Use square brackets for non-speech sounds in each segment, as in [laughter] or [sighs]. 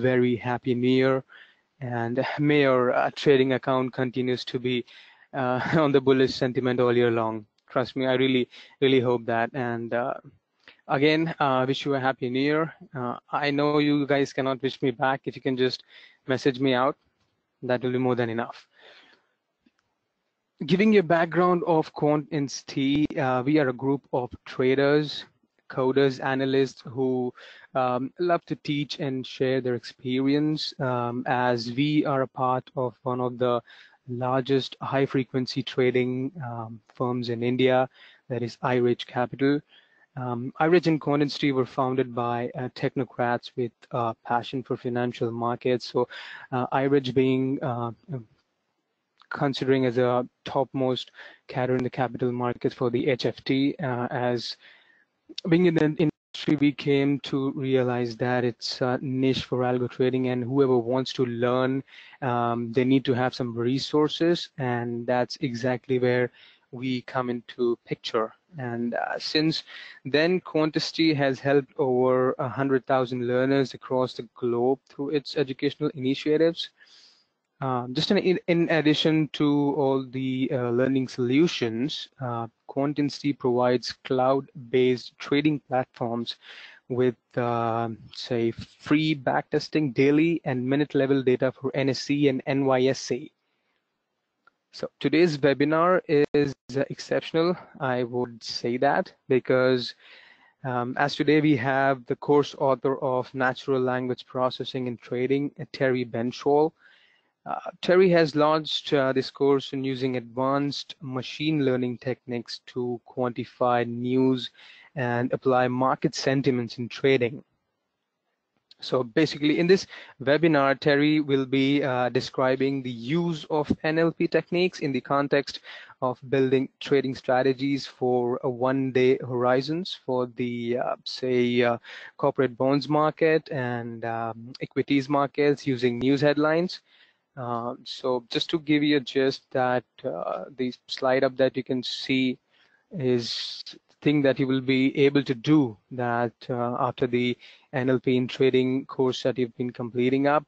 very happy new year and [laughs] may your uh, trading account continues to be uh, [laughs] on the bullish sentiment all year long. Trust me, I really, really hope that. And uh, again, uh, wish you a happy new year. Uh, I know you guys cannot wish me back. If you can just message me out, that will be more than enough. Giving you a background of QuantInsti, uh, we are a group of traders, coders, analysts who um, love to teach and share their experience um, as we are a part of one of the largest high frequency trading um, firms in India, that is iRage Capital. Um, iRage and QuantInsti were founded by uh, technocrats with uh, passion for financial markets. So uh, iRage being uh, considering as a topmost carrier in the capital markets for the HFT uh, as being in the industry, we came to realize that it's a niche for algo trading and whoever wants to learn, um, they need to have some resources and that's exactly where we come into picture. And uh, since then, QuantInsti has helped over 100,000 learners across the globe through its educational initiatives. Um, just in, in, addition to all the uh, learning solutions, uh, QuantInsti provides cloud-based trading platforms with, uh, say, free backtesting daily and minute-level data for NSE and NYSE. So today's webinar is exceptional. I would say that because um, as today we have the course author of Natural Language Processing and Trading, Terry uh, Terry has launched uh, this course in using advanced machine learning techniques to quantify news and apply market sentiments in trading. So basically in this webinar, Terry will be uh, describing the use of NLP techniques in the context of building trading strategies for a one-day horizons for the, uh, say, uh, corporate bonds market and um, equities markets using news headlines. Um, so just to give you a gist that uh, the slide up that you can see is thing that you will be able to do that uh, after the NLP in trading course that you've been completing up.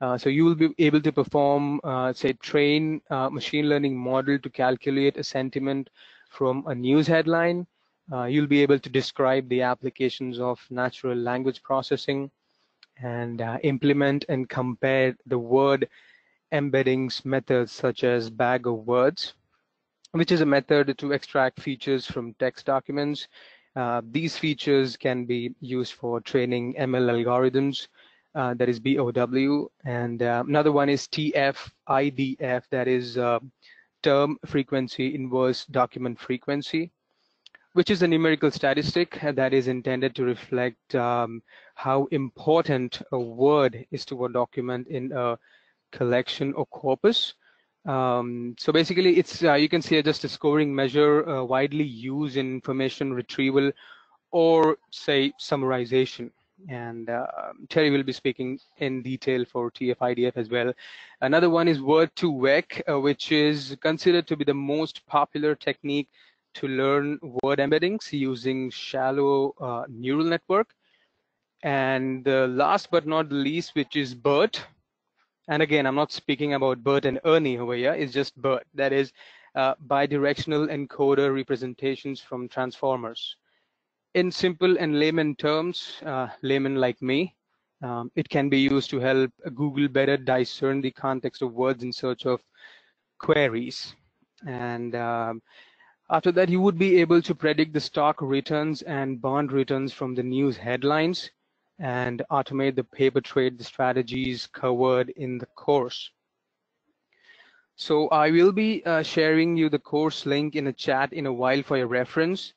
Uh, so you will be able to perform, uh, say, train a machine learning model to calculate a sentiment from a news headline. Uh, you'll be able to describe the applications of natural language processing and uh, implement and compare the word embeddings methods such as bag of words, which is a method to extract features from text documents. Uh, these features can be used for training ML algorithms, uh, that is BOW. And uh, another one is TF-IDF, that is uh, term frequency inverse document frequency, which is a numerical statistic that is intended to reflect um, how important a word is to a document in a collection or corpus. Um, so basically, it's uh, you can see just a scoring measure uh, widely used in information retrieval or say summarization. And uh, Terry will be speaking in detail for TF-IDF as well. Another one is word2vec, uh, which is considered to be the most popular technique to learn word embeddings using shallow uh, neural network. And last but not the least, which is BERT, and again, I'm not speaking about Bert and Ernie over here, it's just Bert. That is uh, bidirectional encoder representations from transformers. In simple and layman terms, uh, layman like me, um, it can be used to help Google better discern the context of words in search of queries. And um, after that, you would be able to predict the stock returns and bond returns from the news headlines and automate the paper trade strategies covered in the course. So I will be uh, sharing you the course link in a chat in a while for your reference.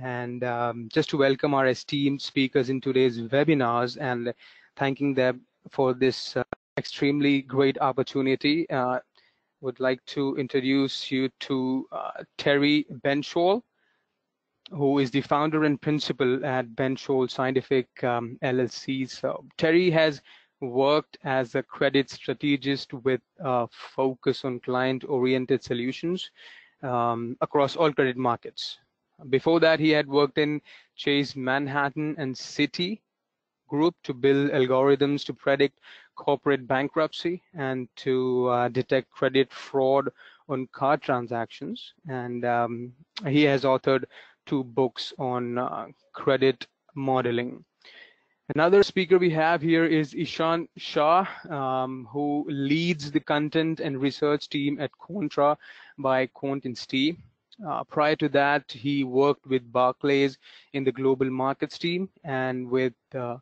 And um, just to welcome our esteemed speakers in today's webinars and thanking them for this uh, extremely great opportunity. Uh, would like to introduce you to uh, Terry Benzschawel who is the founder and principal at Benzschawel Scientific um, LLC. So Terry has worked as a credit strategist with a focus on client-oriented solutions um, across all credit markets. Before that, he had worked in Chase Manhattan and Citi, group to build algorithms to predict corporate bankruptcy and to uh, detect credit fraud on card transactions. And um, he has authored two books on uh, credit modeling. Another speaker we have here is Ishan Shah, um, who leads the content and research team at Quantra by QuantInsti. Uh, prior to that, he worked with Barclays in the global markets team and with uh,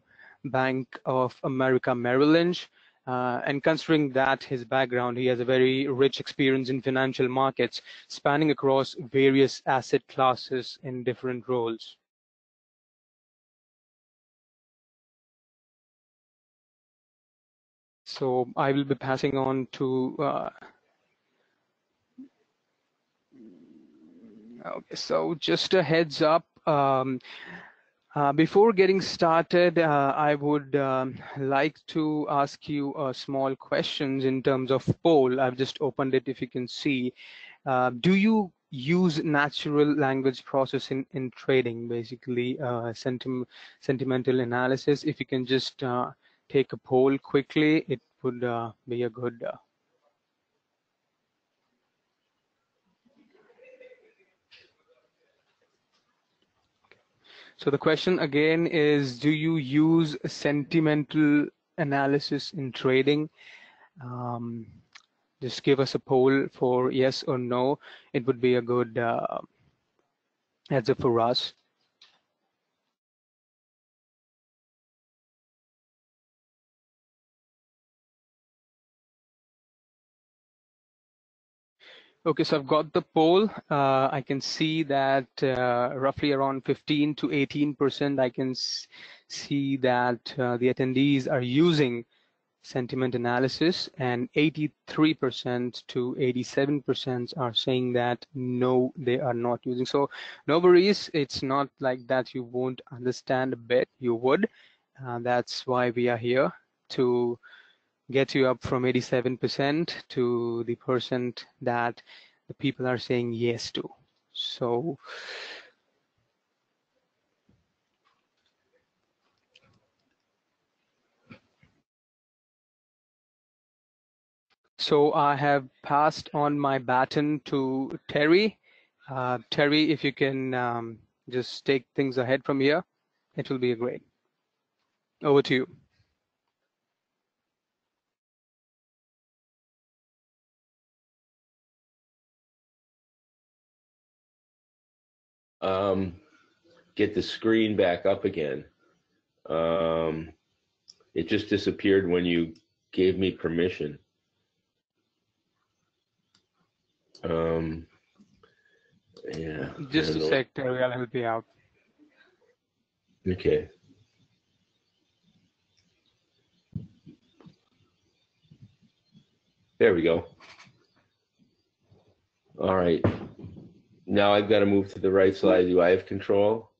Bank of America Merrill Lynch. Uh, and considering that his background, he has a very rich experience in financial markets, spanning across various asset classes in different roles. So I will be passing on to uh, Okay, so just a heads up. Um, uh, before getting started, uh, I would um, like to ask you uh, small questions in terms of poll. I've just opened it if you can see. Uh, do you use natural language processing in trading, basically sentim sentimental analysis? If you can just take a poll quickly, it would be a good. So the question again is, do you use sentimental analysis in trading? Um, just give us a poll for yes or no. It would be a good uh, up for us. Okay, so I've got the poll. Uh, I can see that uh, roughly around 15 to 18%, I can see that uh, the attendees are using sentiment analysis and 83% to 87% are saying that no, they are not using. So no worries, it's not like that you won't understand a bit, you would. Uh, that's why we are here to get you up from 87% to the percent that the people are saying yes to. So So I have passed on my baton to Terry. Uh, Terry, if you can um, just take things ahead from here, it will be great. Over to you. Um, get the screen back up again. Um, it just disappeared when you gave me permission. Um, yeah. Just a sec, I'll help you out. Okay. There we go. All right. Now I've got to move to the right side. Do I have control?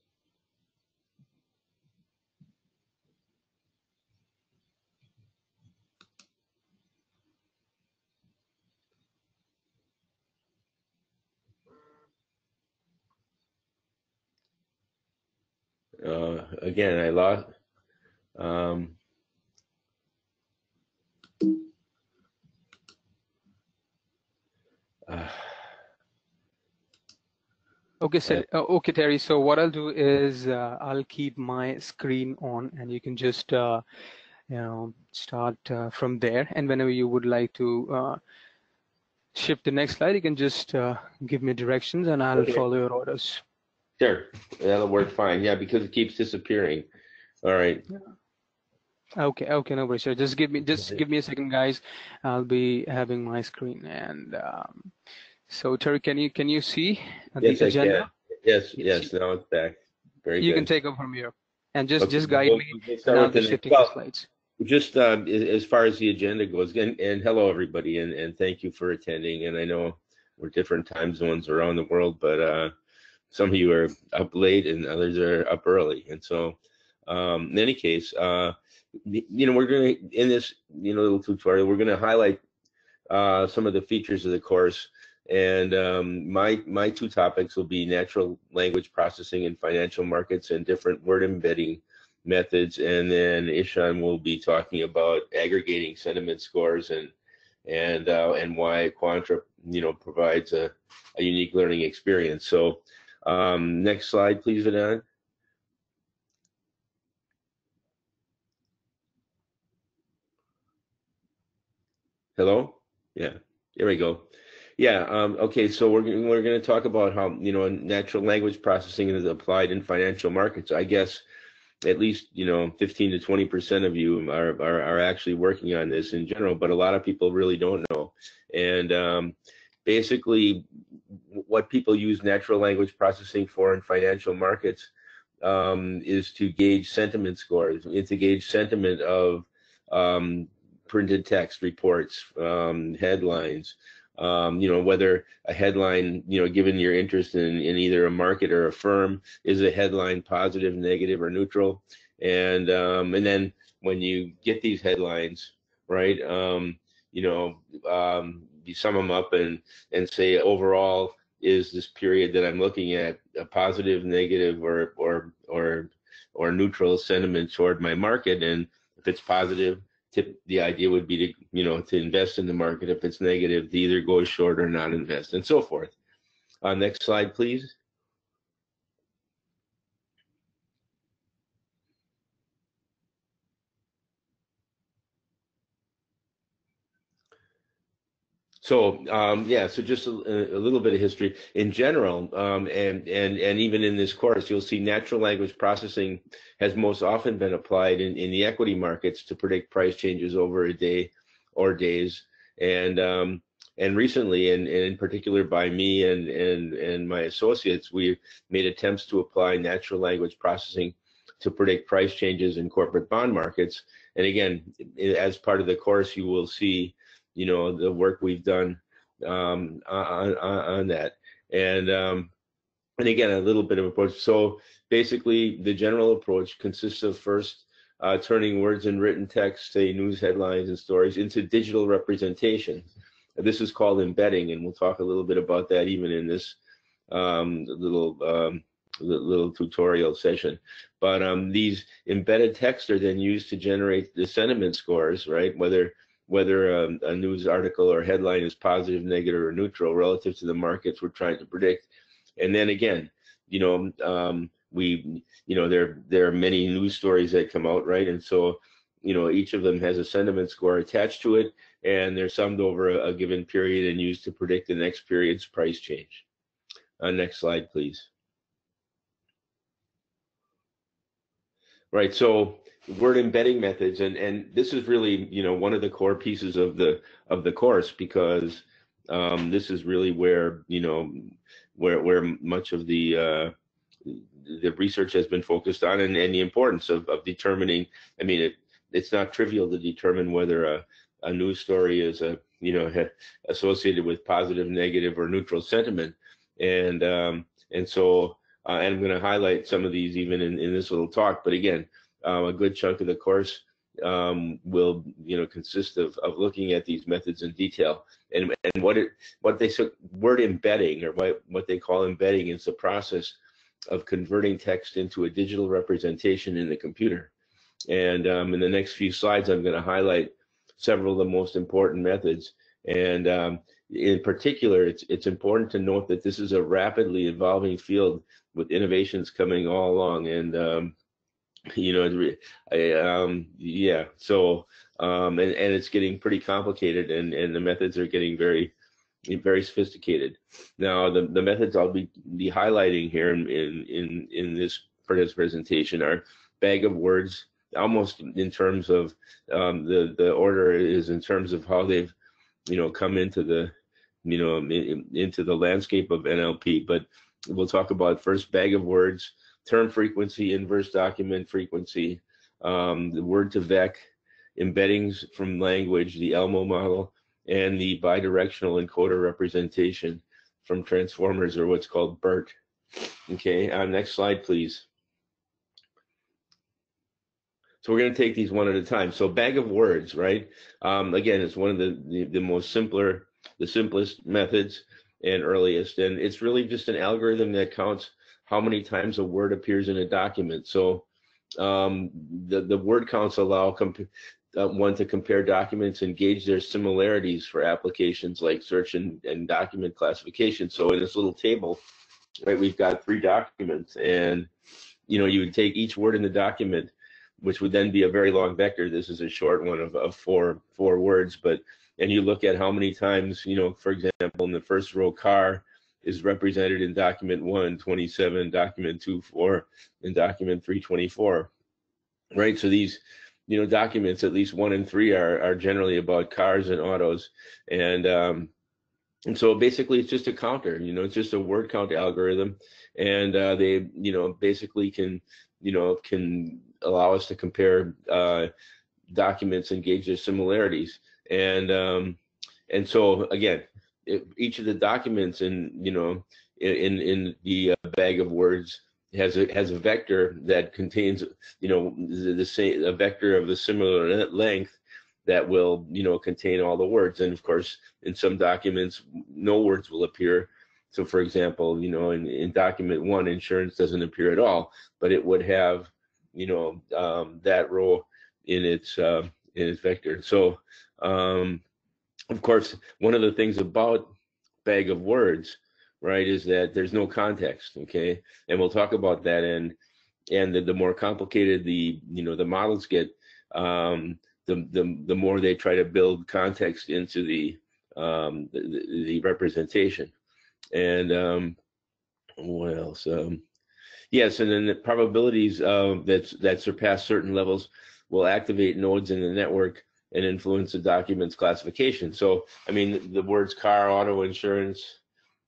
Uh, again, I lost. Um, uh, Okay, so, uh, okay, Terry. So what I'll do is uh, I'll keep my screen on, and you can just uh, you know start uh, from there. And whenever you would like to uh, shift the next slide, you can just uh, give me directions, and I'll okay. follow your orders. Sure, that'll work fine. Yeah, because it keeps disappearing. All right. Yeah. Okay, okay, no worries. So just give me just give me a second, guys. I'll be having my screen and. Um, so Terry, can you can you see yes, the agenda? Can. Yes, yes, now it's back. Very you good. can take over from here and just okay. just guide me now the shifting well, slides. Just uh, as far as the agenda goes, and, and hello everybody, and, and thank you for attending. And I know we're different time zones around the world, but uh, some of you are up late and others are up early. And so, um, in any case, uh, you know, we're going to in this you know little tutorial, we're going to highlight uh, some of the features of the course and um, my my two topics will be natural language processing in financial markets and different word embedding methods, and then Ishan will be talking about aggregating sentiment scores and and uh, and why Quantra you know provides a, a unique learning experience. So um, next slide, please, Vedant. Hello? Yeah, here we go. Yeah, um, okay, so we're, we're going to talk about how, you know, natural language processing is applied in financial markets. I guess at least, you know, 15 to 20% of you are, are, are actually working on this in general, but a lot of people really don't know. And um, basically, what people use natural language processing for in financial markets um, is to gauge sentiment scores, It's to gauge sentiment of um, printed text reports, um, headlines, um, you know, whether a headline, you know, given your interest in, in either a market or a firm, is a headline positive, negative, or neutral? And um, and then when you get these headlines, right, um, you know, um, you sum them up and and say overall is this period that I'm looking at a positive, negative, or or or or neutral sentiment toward my market? And if it's positive, tip, the idea would be to you know to invest in the market. If it's negative, to either go short or not invest, and so forth. Uh, next slide, please. So um, yeah, so just a, a, little bit of history in general, um, and and and even in this course, you'll see natural language processing has most often been applied in, in the equity markets to predict price changes over a day or days, and um, and recently, and, and, in particular by me and and and my associates, we made attempts to apply natural language processing to predict price changes in corporate bond markets. And again, as part of the course, you will see you know the work we've done um, on, on, on that and um, and again a little bit of approach so basically the general approach consists of first uh, turning words in written text say news headlines and stories into digital representation this is called embedding and we'll talk a little bit about that even in this um, little um, little tutorial session. But um, these embedded texts are then used to generate the sentiment scores, right? Whether whether a, a, news article or headline is positive, negative, or neutral relative to the markets we're trying to predict. And then again, you know, um, we, you know, there there are many news stories that come out, right? And so, you know, each of them has a sentiment score attached to it, and they're summed over a, a given period and used to predict the next period's price change. Uh, next slide, please. Right. So word embedding methods. And and this is really you know one of the core pieces of the of the course because um, this is really where you know where where much of the uh, the research has been focused on and, and the importance of, of determining i mean it, it's not trivial to determine whether a, a news story is a you know associated with positive negative or neutral sentiment. And um, and so uh, and i'm going to highlight some of these even in, in this little talk. But again um, a good chunk of the course um, will you know consist of, of looking at these methods in detail. And and what it what they so word embedding or what what they call embedding is the process of converting text into a digital representation in the computer. And um, in the next few slides I'm going to highlight several of the most important methods. And um, in particular it's it's important to note that this is a rapidly evolving field with innovations coming all along. And um, you know, um, yeah. So, um, and, and it's getting pretty complicated and, and the methods are getting very, very sophisticated. Now, the, the methods I'll be, be highlighting here in, in, in, in this part of this presentation are bag of words, almost in terms of um, the, the order is in terms of how they've, you know, come into the, you know, in, into the landscape of NLP. But we'll talk about first bag of words, term frequency, inverse document frequency, um, the word2vec, embeddings from language, the ELMo model, and the bidirectional encoder representation from transformers or what's called BERT. Okay, uh, next slide, please. So we're going to take these one at a time. So bag of words, right? Um, again, it's one of the, the, the most simpler, the simplest methods and earliest, and it's really just an algorithm that counts how many times a word appears in a document. So um, the, the word counts allow uh, one to compare documents and gauge their similarities for applications like search and, and document classification. So in this little table, right, we've got three documents and you know, you would take each word in the document, which would then be a very long vector. This is a short one of, of four, four words, but, and you look at how many times, you know, for example, in the first row, car is represented in document 127, document 24, and document 324, right? So these, you know, documents, at least one and three are, are generally about cars and autos. And, um, and so basically it's just a counter, you know, it's just a word count algorithm. And uh, they, you know, basically can, you know, can allow us to compare uh, documents and gauge their similarities. And, um, and so again, each of the documents in, you know, in, in the uh, bag of words has a has a vector that contains you know the, the same a vector of a similar length that will you know contain all the words. And of course in some documents no words will appear. So for example you know in, in document one insurance doesn't appear at all but it would have you know um, that row in its uh, in its vector. So um, of course one of the things about bag of words right, is that there's no context, okay? And we'll talk about that and and the, the more complicated the you know the models get, um, the, the the more they try to build context into the um, the, the, representation. And um, what else? Um, yes, and then the probabilities uh, that that surpass certain levels will activate nodes in the network and influence the document's classification. So, I mean, the words car, auto, insurance,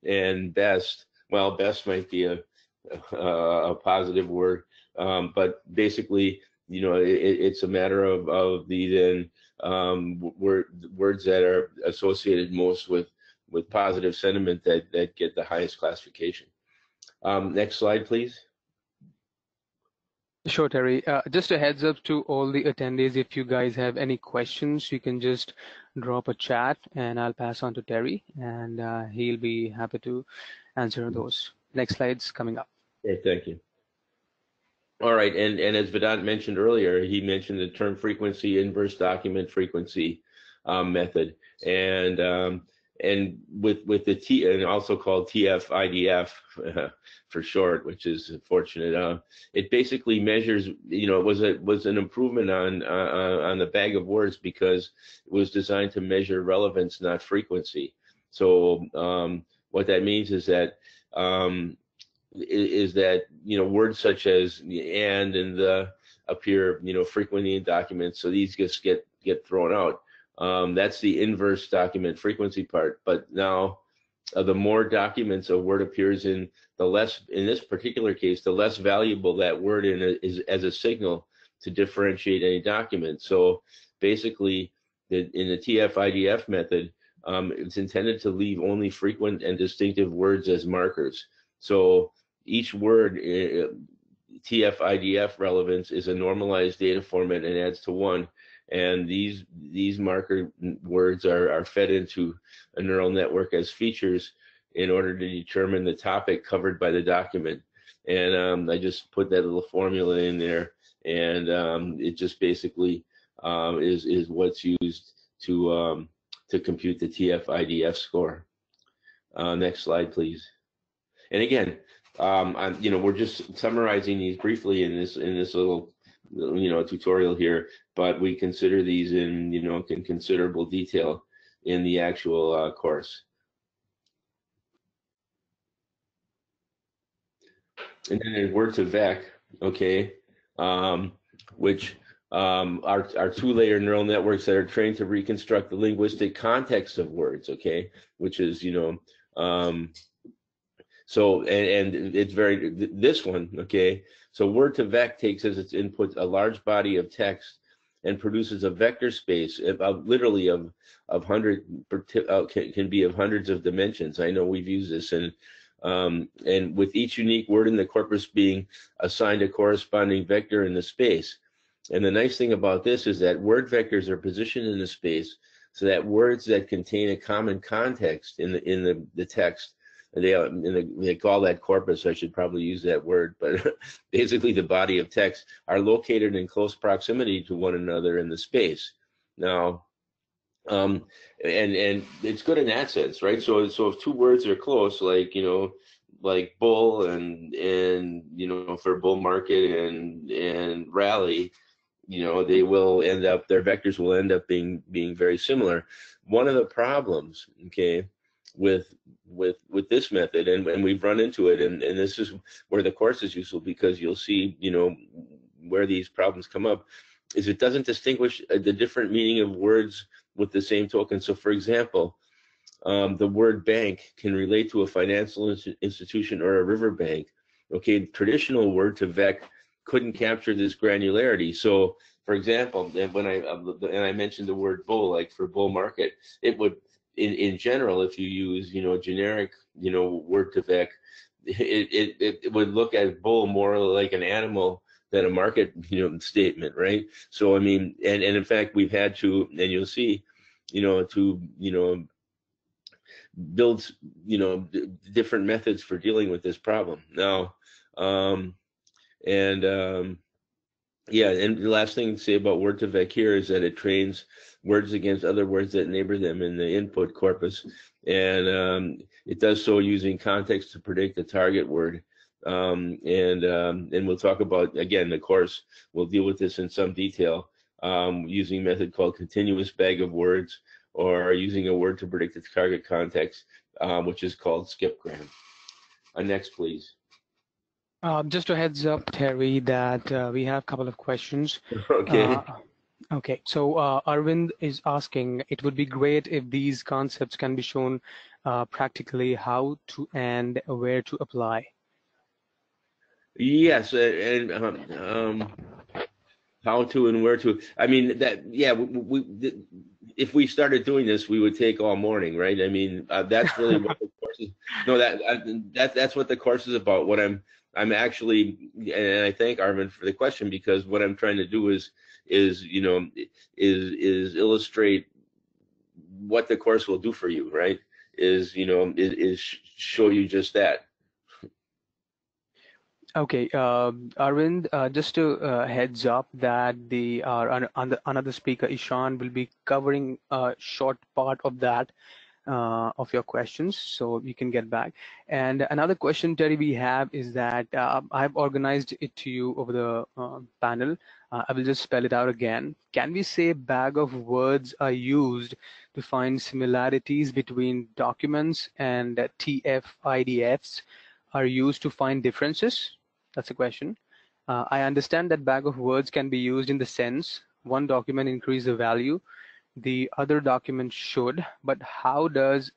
and best. Well, best might be a a, a positive word, um, but basically, you know, it, it's a matter of of the then um, word, words that are associated most with with positive sentiment that that get the highest classification. Um, next slide, please. Sure, Terry. Uh, just a heads up to all the attendees, if you guys have any questions, you can just drop a chat and I'll pass on to Terry and uh, he'll be happy to answer those. Next slide's coming up. Okay, thank you. All right, and, and as Vedant mentioned earlier, he mentioned the term frequency, inverse document frequency um, method. And um, and with with the T and also called TF-IDF [laughs] for short, which is fortunate. Uh, it basically measures, you know, it was a was an improvement on uh, on the bag of words because it was designed to measure relevance, not frequency. So um, what that means is that um, is that you know words such as and and the appear you know frequently in documents, so these just get get thrown out. Um, that's the inverse document frequency part. But now uh, the more documents a word appears in, the less, in this particular case, the less valuable that word in a, is as a signal to differentiate any document. So basically, the, in the TF-IDF method, um, it's intended to leave only frequent and distinctive words as markers. So each word, uh, eh, TF-IDF relevance is a normalized data format and adds to one and these these marker words are, are fed into a neural network as features in order to determine the topic covered by the document. And um, I just put that little formula in there, and um, it just basically um, is is what's used to um, to compute the TF-IDF score. Uh, next slide, please. And again, um, you know, we're just summarizing these briefly in this in this little you know a tutorial here, but we consider these in you know in considerable detail in the actual uh, course. And then in Word2Vec, okay, um, which um, are, are two-layer neural networks that are trained to reconstruct the linguistic context of words, okay, which is, you know, um, so, and, and it's very, this one, okay, so Word2Vec takes as its input a large body of text and produces a vector space of literally of of hundred uh, can, can be of hundreds of dimensions. I know we've used this and um, and with each unique word in the corpus being assigned a corresponding vector in the space. And the nice thing about this is that word vectors are positioned in the space so that words that contain a common context in the in the, the text they they call that corpus. I should probably use that word, but [laughs] basically the body of text are located in close proximity to one another in the space. Now, um, and and it's good in that sense, right? So so if two words are close, like you know, like bull and and you know for bull market and and rally, you know they will end up their vectors will end up being being very similar. One of the problems, okay, with with with this method and, and we've run into it and, and this is where the course is useful because you'll see you know where these problems come up is it doesn't distinguish uh, the different meaning of words with the same token. So for example um, the word bank can relate to a financial institution or a river bank. Okay traditional word2vec couldn't capture this granularity. So for example when i and i mentioned the word bull like for bull market it would in, in general, if you use, you know, generic, you know, word2vec, it, it, it would look at bull more like an animal than a market, you know, statement, right? So, I mean, and, and in fact, we've had to, and you'll see, you know, to, you know, build, you know, different methods for dealing with this problem. Now, um, and, um, yeah, and the last thing to say about word2vec here is that it trains words against other words that neighbor them in the input corpus. And um, it does so using context to predict the target word. Um, and um, and we'll talk about again the course. We'll deal with this in some detail um, using a method called continuous bag of words, or using a word to predict its target context, um, which is called skipgram. Uh, next, please. Um, just a heads up, Terry, that uh, we have a couple of questions. [laughs] Okay. Uh, Okay, so uh, Arvind is asking, it would be great if these concepts can be shown uh, practically how to and where to apply. Yes, and um, um, how to and where to. I mean that. Yeah, we, we, if we started doing this, we would take all morning, right? I mean, uh, that's really what the course is. [laughs] No, that that that's what the course is about. What I'm I'm actually, and I thank Arvind for the question because what I'm trying to do is is you know is is illustrate what the course will do for you right? Is you know is, is show you just that. Okay, uh, Arvind, uh, just a uh, heads up that the uh, another speaker, Ishan, will be covering a short part of that uh, of your questions so you can get back. And another question, Terry, we have is that uh, I've organized it to you over the uh, panel. Uh, I will just spell it out again. Can we say bag of words are used to find similarities between documents and TF-IDFs are used to find differences? That's a question. Uh, I understand that bag of words can be used in the sense one document increase the value the other document should, but how does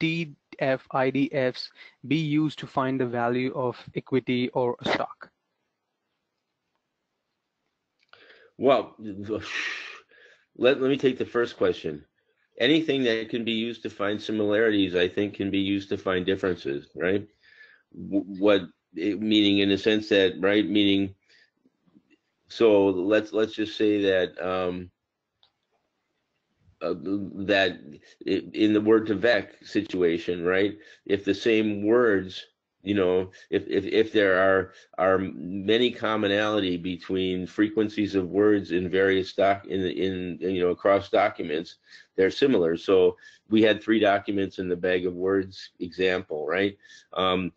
TF-IDFs be used to find the value of equity or a stock? Well, let, let me take the first question. Anything that can be used to find similarities, I think, can be used to find differences, right? What meaning in the sense that, right? Meaning, so let's let's just say that um, uh, that in the word2vec situation, right? If the same words, you know, if if if there are are many commonality between frequencies of words in various doc in in you know across documents, they're similar. So we had three documents in the bag of words example, right? Um,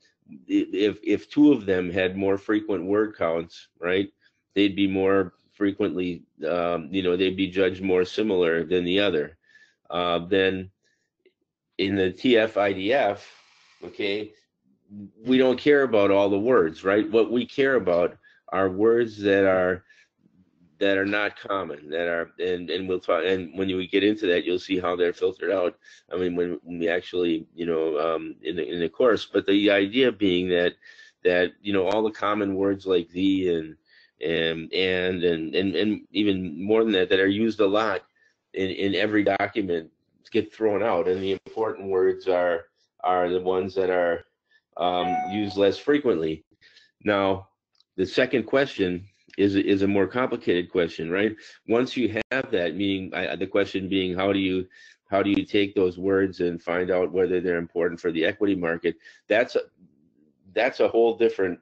if if two of them had more frequent word counts, right, they'd be more frequently, um, you know, they'd be judged more similar than the other. Uh, then in the TF-IDF, okay, we don't care about all the words, right? What we care about are words that are that are not common, that are, and and we'll talk, and when we get into that, you'll see how they're filtered out. I mean, when, when we actually, you know, um, in the in the course, but the idea being that that you know all the common words like the and and and and and, and even more than that that are used a lot in, in every document get thrown out. And the important words are are the ones that are um, used less frequently. Now the second question is is a more complicated question right? Once you have that meaning I, the question being how do you how do you take those words and find out whether they're important for the equity market? That's a, that's a whole different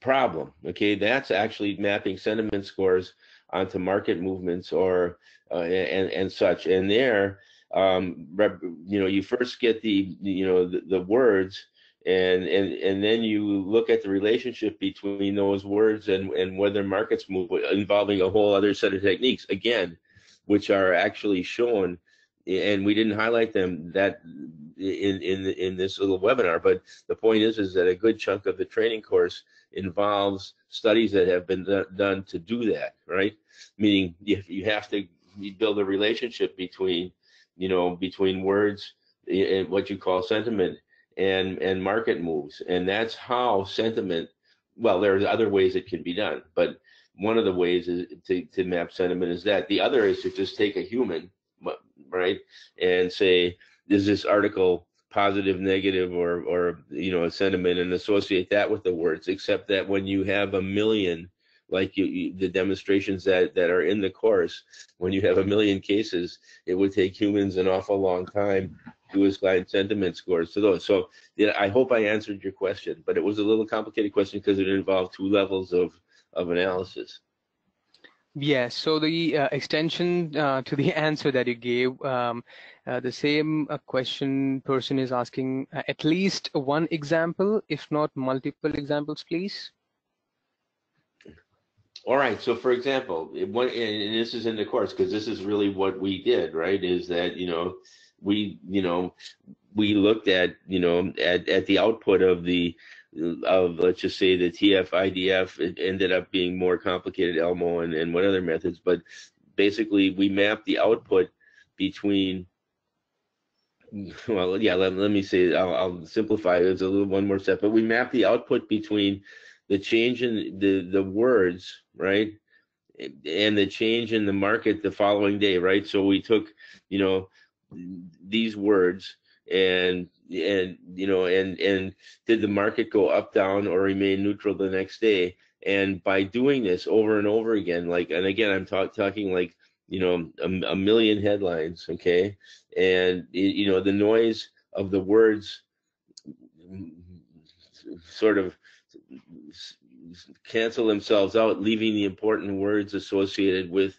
problem. Okay, that's actually mapping sentiment scores onto market movements or uh, and and such. And there, um, you know, you first get the you know the, the words and and and then you look at the relationship between those words and and whether markets move involving a whole other set of techniques again which are actually shown and we didn't highlight them that in in in this little webinar but the point is is that a good chunk of the training course involves studies that have been done to do that right meaning if you have to build a relationship between you know between words and what you call sentiment and and market moves and that's how sentiment well there's other ways it can be done but one of the ways is to, to map sentiment is that the other is to just take a human right? And say, is this article positive, negative, or or you know a sentiment, and associate that with the words. Except that when you have a million, like you, you, the demonstrations that that are in the course, when you have a million cases, it would take humans an awful long time to assign sentiment scores to those. So I hope I answered your question, but it was a little complicated question because it involved two levels of of analysis. Yes, so the uh, extension uh, to the [laughs] answer that you gave, um, uh, the same uh, question person is asking uh, at least one example, if not multiple examples, please. All right, so for example, one, and this is in the course because this is really what we did, right? Is that, you know, we, you know, we looked at, you know, at, at the output of the of let's just say the TF IDF it ended up being more complicated ELMo and, and what other methods, but basically we map the output between well yeah let, let me say I'll, I'll simplify it. A little one more step, but we map the output between the change in the the words right and the change in the market the following day right? So we took you know these words and and you know and and did the market go up down or remain neutral the next day? And by doing this over and over again like and again i'm talk, talking like you know a, a million headlines okay? And you know the noise of the words sort of cancel themselves out leaving the important words associated with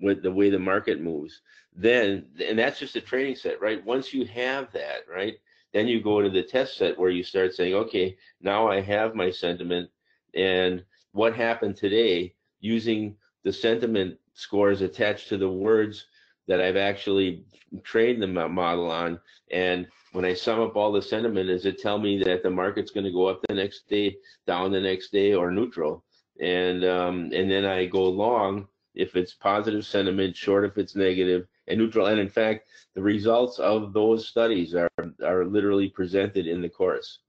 with the way the market moves then and that's just a training set right once you have that right then you go to the test set where you start saying, okay, now I have my sentiment and what happened today using the sentiment scores attached to the words that I've actually trained the model on. And when I sum up all the sentiment, does it tell me that the market's going to go up the next day, down the next day, or neutral? And um, and then I go long if it's positive sentiment, short if it's negative, and neutral. And in fact, the results of those studies are, are literally presented in the course.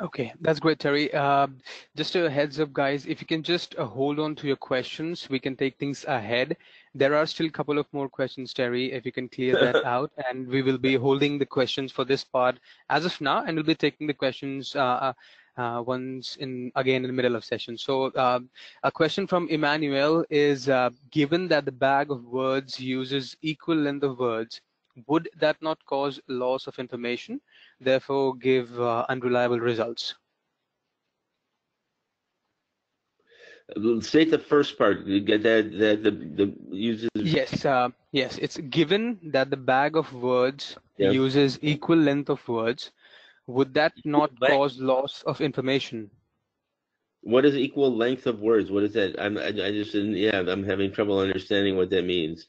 Okay, that's great, Terry. Uh, just a heads up, guys, if you can just uh, hold on to your questions, we can take things ahead. There are still a couple of more questions, Terry, if you can clear that [laughs] out. And we will be holding the questions for this part as of now, and we'll be taking the questions uh, uh once in again in the middle of session. So uh, a question from Emmanuel is, uh, given that the bag of words uses equal length of words, would that not cause loss of information, therefore give uh, unreliable results? State the first part. That that the the uses. Yes, uh, yes. It's given that the bag of words uses equal length of words, would that not cause loss of information? What is equal length of words? What is that? I'm I, I just didn't. Yeah, I'm having trouble understanding what that means.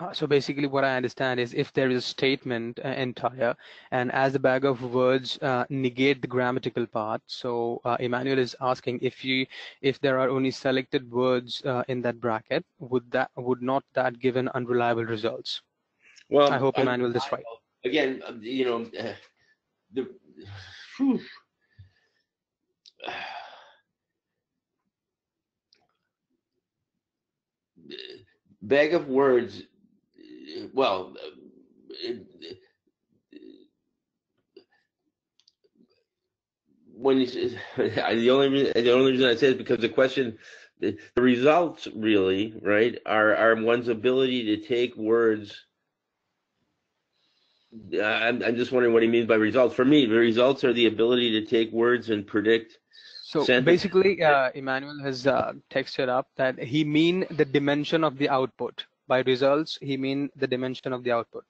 Uh, so basically, what I understand is if there is a statement uh, entire, and as the bag of words uh, negate the grammatical part. So uh, Emmanuel is asking if you, if there are only selected words uh, in that bracket, would that would not that give an unreliable results? Well, I hope Emmanuel is right again, um, you know, [sighs] the whew, [sighs] bag of words. Well, when you, [laughs] the only the only reason I say is because the question the, the results really, right, are are one's ability to take words. I'm I'm just wondering what he means by results. For me, the results are the ability to take words and predict. So basically, uh, Emmanuel has uh, texted up that he mean the dimension of the output. By results, he mean the dimension of the output.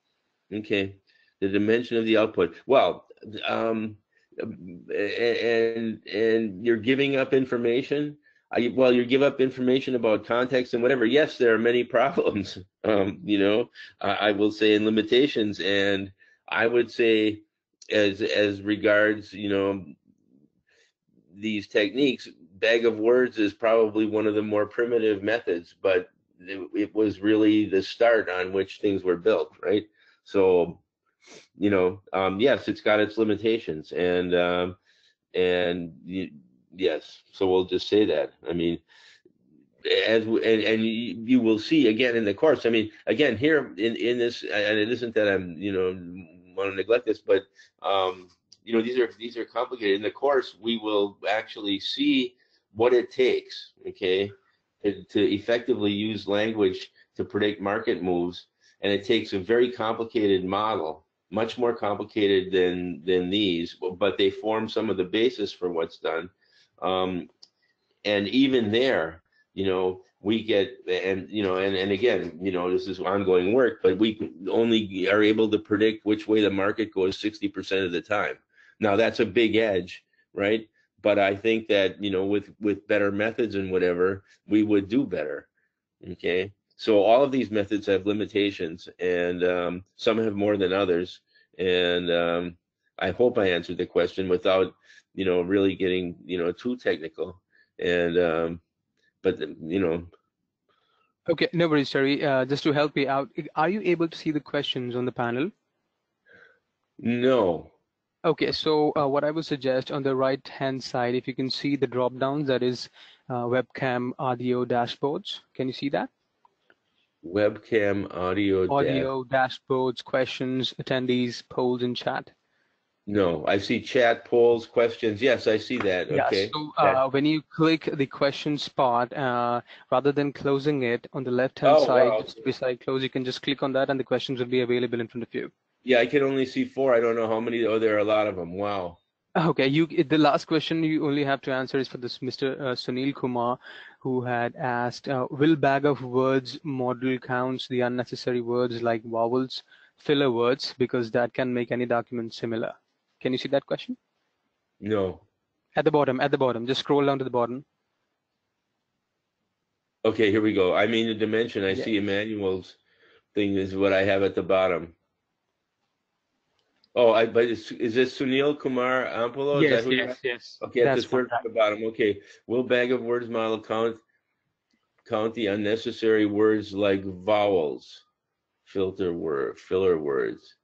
Okay, the dimension of the output. Well, um, and and you're giving up information. I, well, you give up information about context and whatever. Yes, there are many [laughs] problems. Um, you know, I, I will say in limitations, and I would say, as as regards, you know, these techniques, bag of words is probably one of the more primitive methods, but it, it was really the start on which things were built, right? So, you know, um, yes, it's got its limitations, and um, and y- yes, so we'll just say that. I mean, as w- and, and you you will see again in the course. I mean, again here in in this, and it isn't that I'm you know want to neglect this, but um, you know these are these are complicated. In the course, we will actually see what it takes, okay, to, to effectively use language to predict market moves, and it takes a very complicated model, much more complicated than than these, but they form some of the basis for what's done. Um, and even there, you know, we get and you know, and and again, you know, this is ongoing work, but we only are able to predict which way the market goes 60% of the time. Now that's a big edge, right? But I think that you know, with with better methods and whatever, we would do better. Okay, so all of these methods have limitations, and um, some have more than others. And um, I hope I answered the question without you know really getting you know too technical. And um, but you know, Okay, no worries, Terry. Uh, just to help you out, are you able to see the questions on the panel? no. Okay, so uh, what I would suggest on the right hand side, if you can see the drop downs, that is uh, webcam, audio, dashboards. Can you see that? Webcam audio. dash- Audio, dashboards, questions, attendees, polls, and chat. No, I see chat polls, questions. Yes, I see that. Yeah, Okay. so uh, when you click the question spot, uh, rather than closing it on the left hand Oh, side, wow. just beside close, you can just click on that and the questions will be available in front of you. Yeah, I can only see four. I don't know how many. Oh, there are a lot of them. Wow. Okay, you the last question you only have to answer is for this Mr. Uh, Sunil Kumar, who had asked, uh, will bag of words model counts the unnecessary words like vowels, filler words, because that can make any document similar. Can you see that question? No. At the bottom, at the bottom, just scroll down to the bottom. Okay, here we go. I mean the dimension. I Yeah. see Emmanuel's thing is what I have at the bottom. Oh, I but is, is this Sunil Kumar Ampolo? Who you- yes. Okay, at the third from the bottom. Okay, will bag of words model count count the unnecessary words like vowels, filter word, filler words,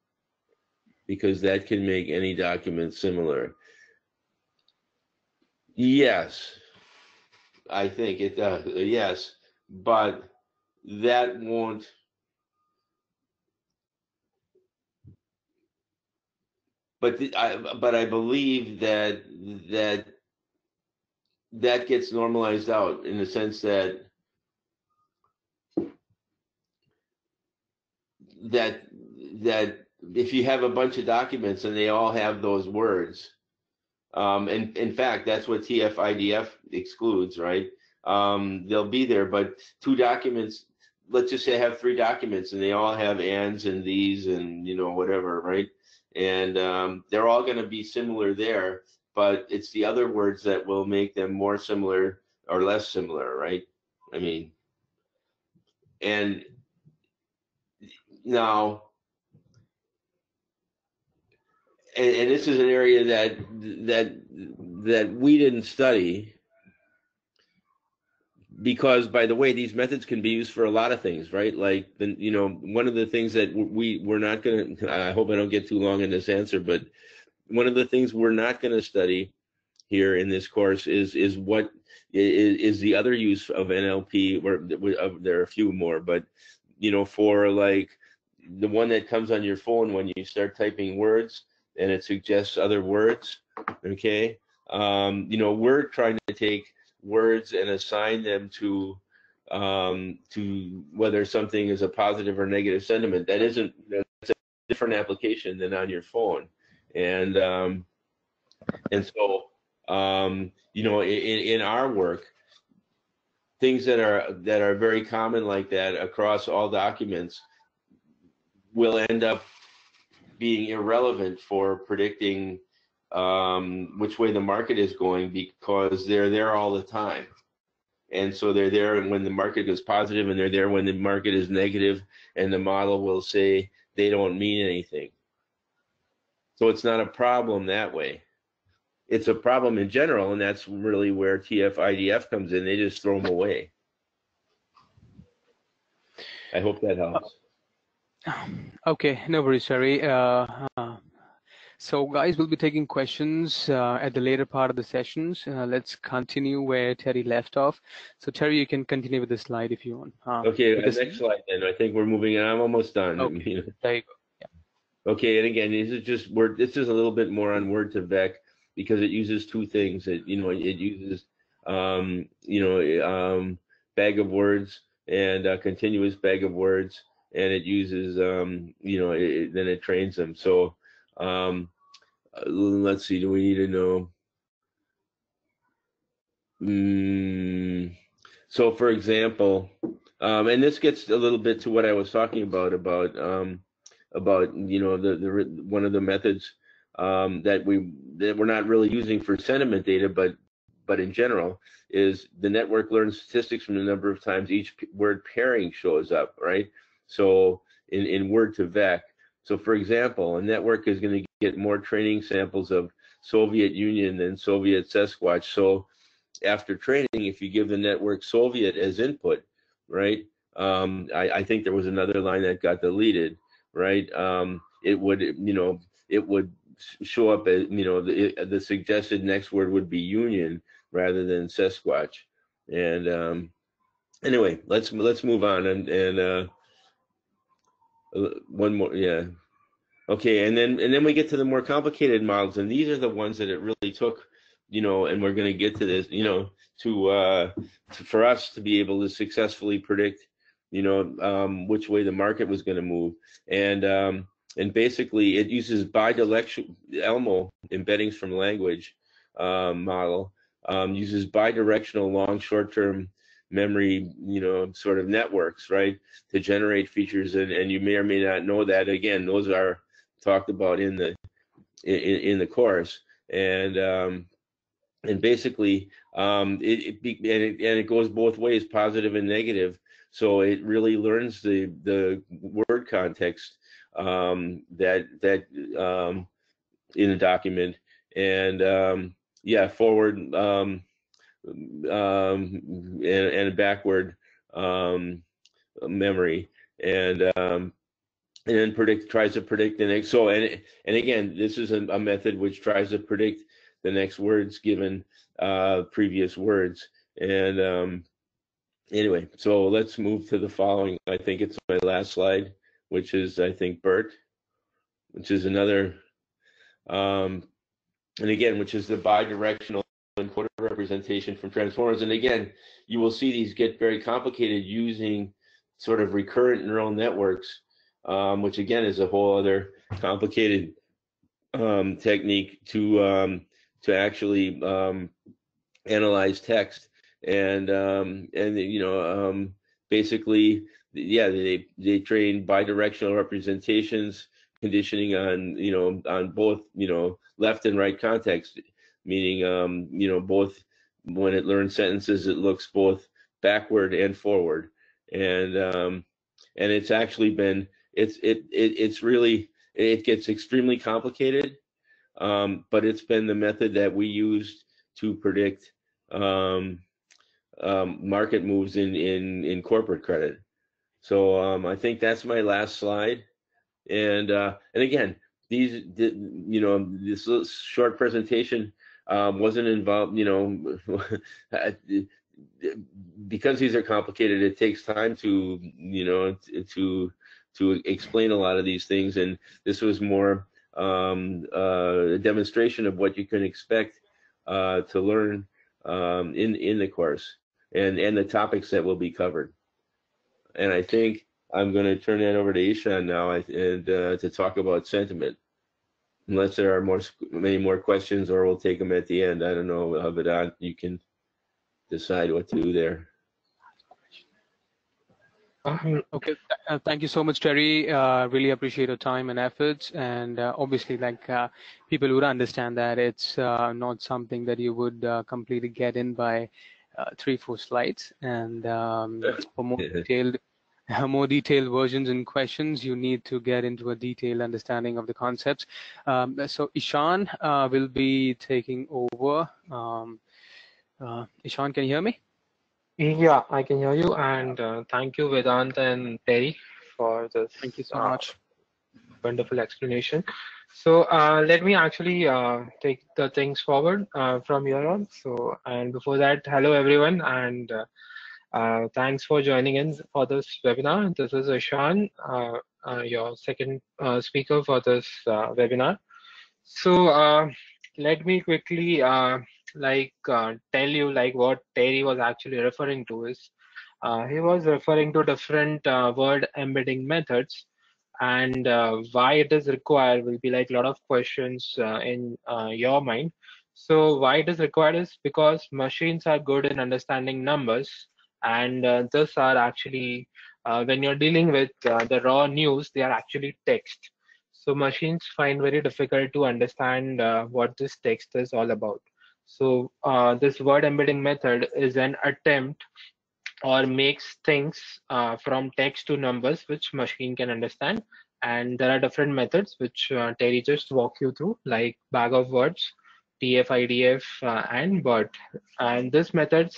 because that can make any document similar. Yes, I think it does. Uh, yes, but that won't. But the, I, but I believe that that that gets normalized out in the sense that that that if you have a bunch of documents and they all have those words, um, and in fact that's what TF-IDF excludes, right? Um, they'll be there, but two documents. Let's just say I have three documents and they all have ands and these and you know whatever, right? And um, they're all going to be similar there, but it's the other words that will make them more similar or less similar, right? I mean, and now, and, and this is an area that that that we didn't study because by the way these methods can be used for a lot of things right? Like the you know one of the things that we we're not going to i hope i don't get too long in this answer but one of the things we're not going to study here in this course is is what is, is the other use of nlp where there are a few more but you know for like the one that comes on your phone when you start typing words and it suggests other words okay um, you know we're trying to take words and assign them to um, to whether something is a positive or negative sentiment. That isn't that's a different application than on your phone, and um, and so um, you know in, in our work, things that are that are very common like that across all documents will end up being irrelevant for predicting um, which way the market is going because they're there all the time. And so they're there when the market goes positive and they're there when the market is negative and the model will say they don't mean anything. So it's not a problem that way. It's a problem in general, and that's really where TF IDF comes in. They just throw them away. I hope that helps. Okay, no worries, Terry. Uh, uh, so guys, we'll be taking questions uh, at the later part of the sessions. Uh, let's continue where Terry left off. So Terry, you can continue with the slide if you want. Uh, okay, because... next slide then. I think we're moving on. I'm almost done. Okay, [laughs] there you go. Yeah. Okay, and again, this is just word. This is a little bit more on word2vec because it uses two things. It you know it uses um, you know um, bag of words and a continuous bag of words and it uses um, you know it, then it trains them. So um, uh, let's see do we need to know? Mm, so for example um, and this gets a little bit to what I was talking about about um, about you know the, the one of the methods um, that we that we're not really using for sentiment data but but in general is the network learns statistics from the number of times each word pairing shows up right so in, in Word2Vec, so for example, a network is going to get more training samples of Soviet Union than Soviet Sasquatch. So after training, if you give the network Soviet as input, right? Um, I, I, think there was another line that got deleted, right? Um, it would, you know, it would show up as, you know, the, the suggested next word would be Union rather than Sasquatch. And um, anyway, let's let's move on and and uh, one more, yeah. Okay, and then and then we get to the more complicated models, and these are the ones that it really took, you know, and we're going to get to this, you know, to, uh, to for us to be able to successfully predict, you know, um, which way the market was going to move, and um, and basically it uses bidirectional ELMo embeddings from language um, model um, uses bidirectional long short-term memory, you know, sort of networks, right, to generate features. And, and you may or may not know that. Again, those are talked about in the in, in the course. And um, and basically, um, it, it, and it and it goes both ways, positive and negative. So it really learns the the word context um, that that um, in a document, and um, yeah, forward um, um, and, and backward um, memory, and um, and then predict tries to predict the next. So and and again, this is a, a method which tries to predict the next words given uh, previous words. And um, anyway, so let's move to the following. I think it's my last slide, which is I think BERT, which is another, um, and again, which is the bidirectional encoder representation from transformers. And again, you will see these get very complicated using sort of recurrent neural networks, um, which again is a whole other complicated um, technique to um, to actually um, analyze text. And um, and you know um, basically, yeah, they they train bidirectional representations, conditioning on you know on both you know left and right context meaning um, you know both when it learns sentences it looks both backward and forward. And um, and it's actually been it's it, it it's really it gets extremely complicated um, but it's been the method that we used to predict um, um, market moves in in in corporate credit. So um, I think that's my last slide. And uh, and again these you know this short presentation um, wasn't involved, you know, [laughs] because these are complicated, it takes time to, you know, to to explain a lot of these things. And this was more um, uh, a demonstration of what you can expect uh, to learn um, in in the course and and the topics that will be covered. And I think I'm going to turn that over to Ishan now and uh, to talk about sentiment. Unless there are more many more questions, or we'll take them at the end. I don't know, Vedant, you can decide what to do there. Um, okay, uh, thank you so much, Terry. Uh, really appreciate your time and efforts. And uh, obviously, like uh, people would understand that it's uh, not something that you would uh, completely get in by three, four slides. And um, [laughs] for more detailed, [laughs] more detailed versions and questions, you need to get into a detailed understanding of the concepts. Um, so Ishan will be taking over. Um, Ishan, can you hear me? Yeah, I can hear you. And uh, thank you, Vedant and Terry, for this. Thank you so uh, much. Wonderful explanation. So uh, let me actually uh, take the things forward uh, from here on. So, and before that, hello everyone, and uh, thanks for joining in for this webinar. This is Ishan, your second speaker for this webinar. So let me quickly like uh, tell you like what Terry was actually referring to is uh, he was referring to different uh, word embedding methods and uh, why it is required will be like a lot of questions uh, in uh, your mind. So why it is required is because machines are good in understanding numbers and this are actually when you're dealing with the raw news they are actually text. So machines find very difficult to understand what this text is all about. So uh, this word embedding method is an attempt or makes things uh, from text to numbers which machine can understand. And there are different methods which uh, Terry just walked you through, like bag of words, TF, IDF, uh, and BERT. And these methods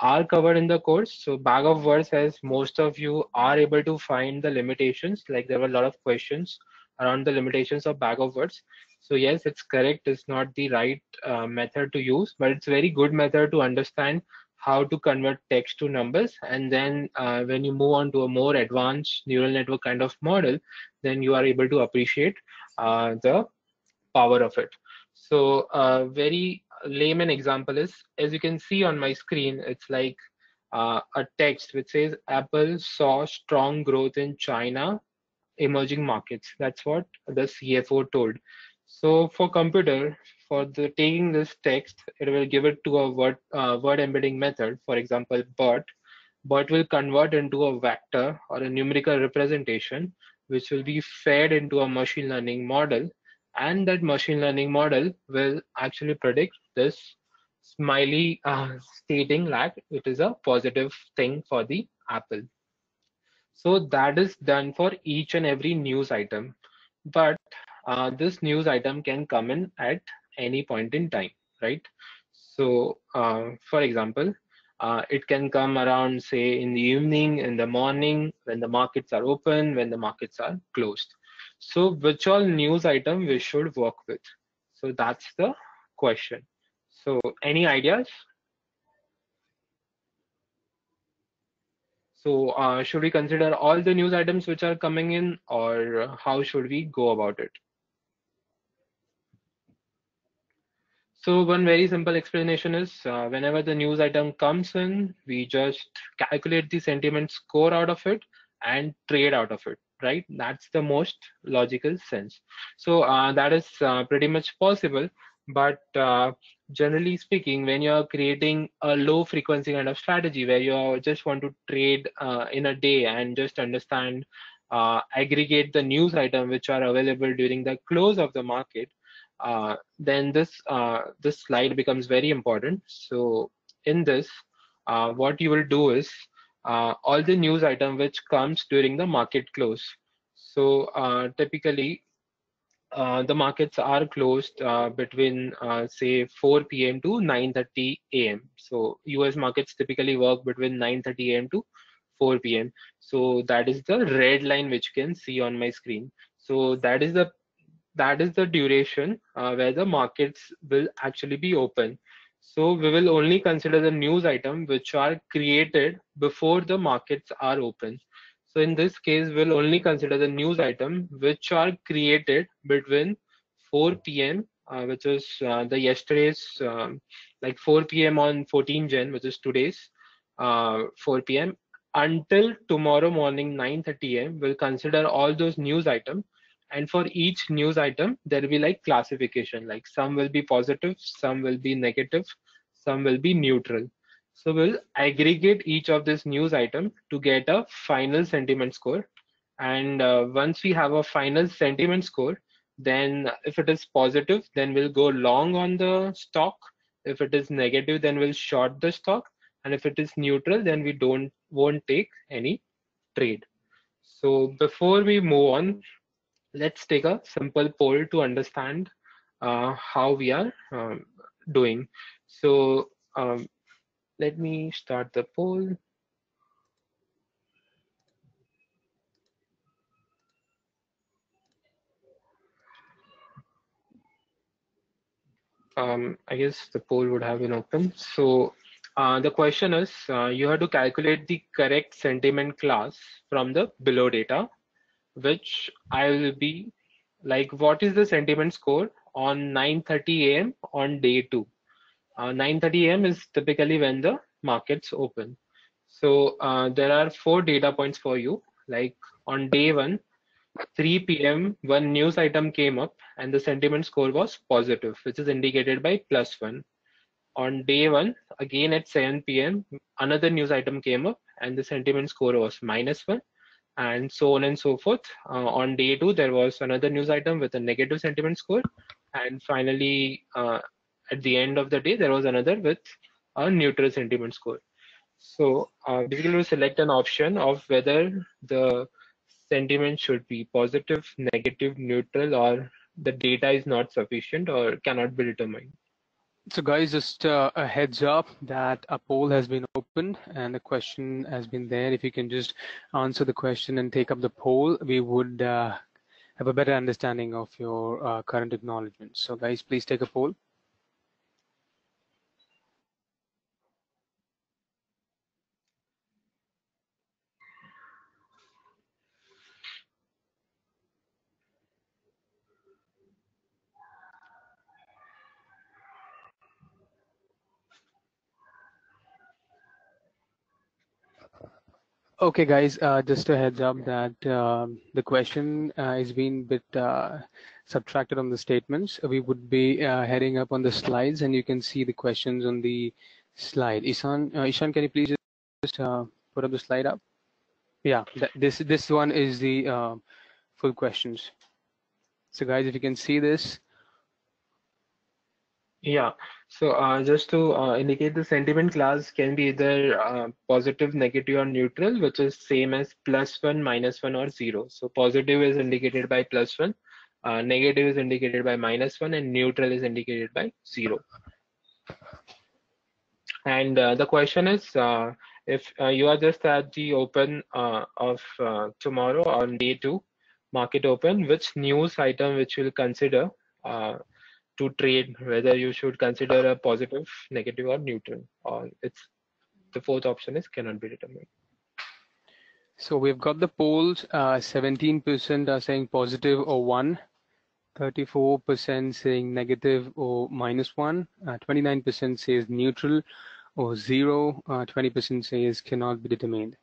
are covered in the course. So bag of words, as most of you are able to find the limitations, like there were a lot of questions around the limitations of bag of words. So yes, it's correct. It's not the right uh, method to use, but it's very good method to understand how to convert text to numbers. And then uh, when you move on to a more advanced neural network kind of model, then you are able to appreciate uh, the power of it. So a very layman example is, as you can see on my screen, it's like uh, a text which says Apple saw strong growth in China emerging markets. That's what the CFO told. So for computer, for the taking this text, it will give it to a word uh, word embedding method. For example, BERT. BERT will convert into a vector or a numerical representation, which will be fed into a machine learning model, and that machine learning model will actually predict this smiley uh, stating that it is a positive thing for the Apple. So that is done for each and every news item. But uh, this news item can come in at any point in time, right? So uh, for example, uh, it can come around say in the evening, in the morning, when the markets are open, when the markets are closed. So which all news item we should work with? So that's the question. So any ideas? So uh, should we consider all the news items which are coming in or how should we go about it? So one very simple explanation is uh, whenever the news item comes in, we just calculate the sentiment score out of it and trade out of it, right? That's the most logical sense. So uh, that is uh, pretty much possible but uh, generally speaking when you're creating a low frequency kind of strategy where you just want to trade uh, in a day and just understand uh, aggregate the news item which are available during the close of the market uh, then this this slide becomes very important so in this what you will do is all the news item which comes during the market close so typically uh, the markets are closed uh, between uh, say 4 p.m. to 9:30 a.m. So U.S. markets typically work between 9:30 a.m. to 4 p.m. So that is the red line which you can see on my screen. So that is the that is the duration uh, where the markets will actually be open. So we will only consider the news item which are created before the markets are open. So in this case, we'll only consider the news item which are created between 4 p.m., uh, which is uh, the yesterday's um, like 4 p.m. on 14 Jan, which is today's uh, 4 p.m. until tomorrow morning 9:30 a.m. We'll consider all those news items, and for each news item there will be like classification. Like some will be positive, some will be negative, some will be neutral. So we'll aggregate each of this news item to get a final sentiment score. And uh, once we have a final sentiment score, then if it is positive, then we'll go long on the stock. If it is negative, then we'll short the stock. And if it is neutral, then we don't won't take any trade. So before we move on, let's take a simple poll to understand uh, how we are um, doing. So um, let me start the poll. Um, I guess the poll would have been open. So uh, the question is, uh, you have to calculate the correct sentiment class from the below data, which I will be like, what is the sentiment score on 9.30 a.m. on day two? Uh, 9.30 a.m. is typically when the markets open. So uh, there are four data points for you. Like on day one, 3 p.m. one news item came up and the sentiment score was positive, which is indicated by plus one. On day one, again at 7 p.m., another news item came up and the sentiment score was minus one and so on and so forth. Uh, on day two, there was another news item with a negative sentiment score. And finally, uh, at the end of the day, there was another with a neutral sentiment score. So uh, basically, we select an option of whether the sentiment should be positive, negative, neutral, or the data is not sufficient or cannot be determined. So guys, just uh, a heads up that a poll has been opened and the question has been there. If you can just answer the question and take up the poll, we would uh, have a better understanding of your uh, current acknowledgement. So guys, please take a poll. Okay, guys, uh, just a heads up that um, the question uh, is being bit uh, subtracted on the statements. We would be uh, heading up on the slides and you can see the questions on the slide. Ishan, uh, Ishan, can you please just uh, put up the slide up? Yeah, th this this one is the full questions. So guys, if you can see this. Yeah, so uh, just to uh, indicate the sentiment class can be either uh, positive, negative, or neutral, which is same as plus one, minus one, or zero. So positive is indicated by plus one, uh, negative is indicated by minus one, and neutral is indicated by zero. And uh, the question is, uh, if you are just at the open of tomorrow on day two, market open, which news item which you'll consider to trade whether you should consider a positive negative or neutral. Or it's the fourth option is cannot be determined. So we've got the polls 17% uh, are saying positive or one 34% saying negative or minus one 29% uh, says neutral or zero 20% uh, says cannot be determined.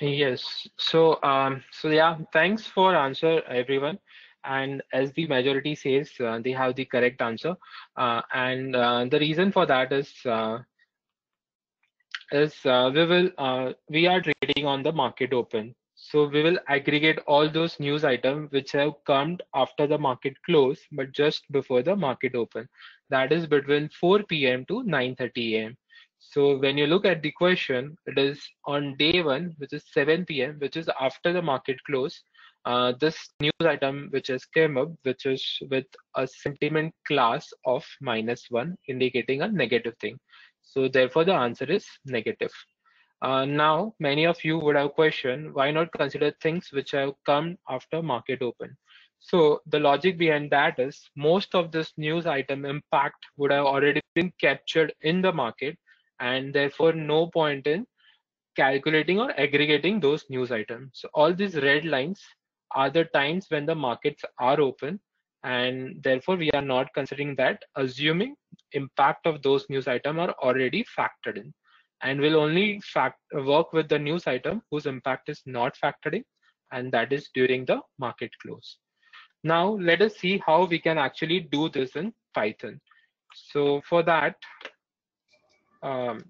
Yes. So um so yeah thanks for answer everyone and as the majority says uh, they have the correct answer uh, and uh, the reason for that is uh, is uh, we will uh, we are trading on the market open so we will aggregate all those news items which have come after the market close but just before the market open that is between 4 p.m. to 9:30 a.m. So when you look at the question, it is on day one, which is 7 p.m., which is after the market close this news item which has came up, which is with a sentiment class of minus one, indicating a negative thing. So therefore the answer is negative. Uh, now, many of you would have questioned, why not consider things which have come after market open? So the logic behind that is most of this news item impact would have already been captured in the market and therefore no point in calculating or aggregating those news items. So all these red lines are the times when the markets are open and therefore we are not considering that assuming impact of those news item are already factored in and will only fact work with the news item whose impact is not factored in and that is during the market close. Now let us see how we can actually do this in Python. So for that, um,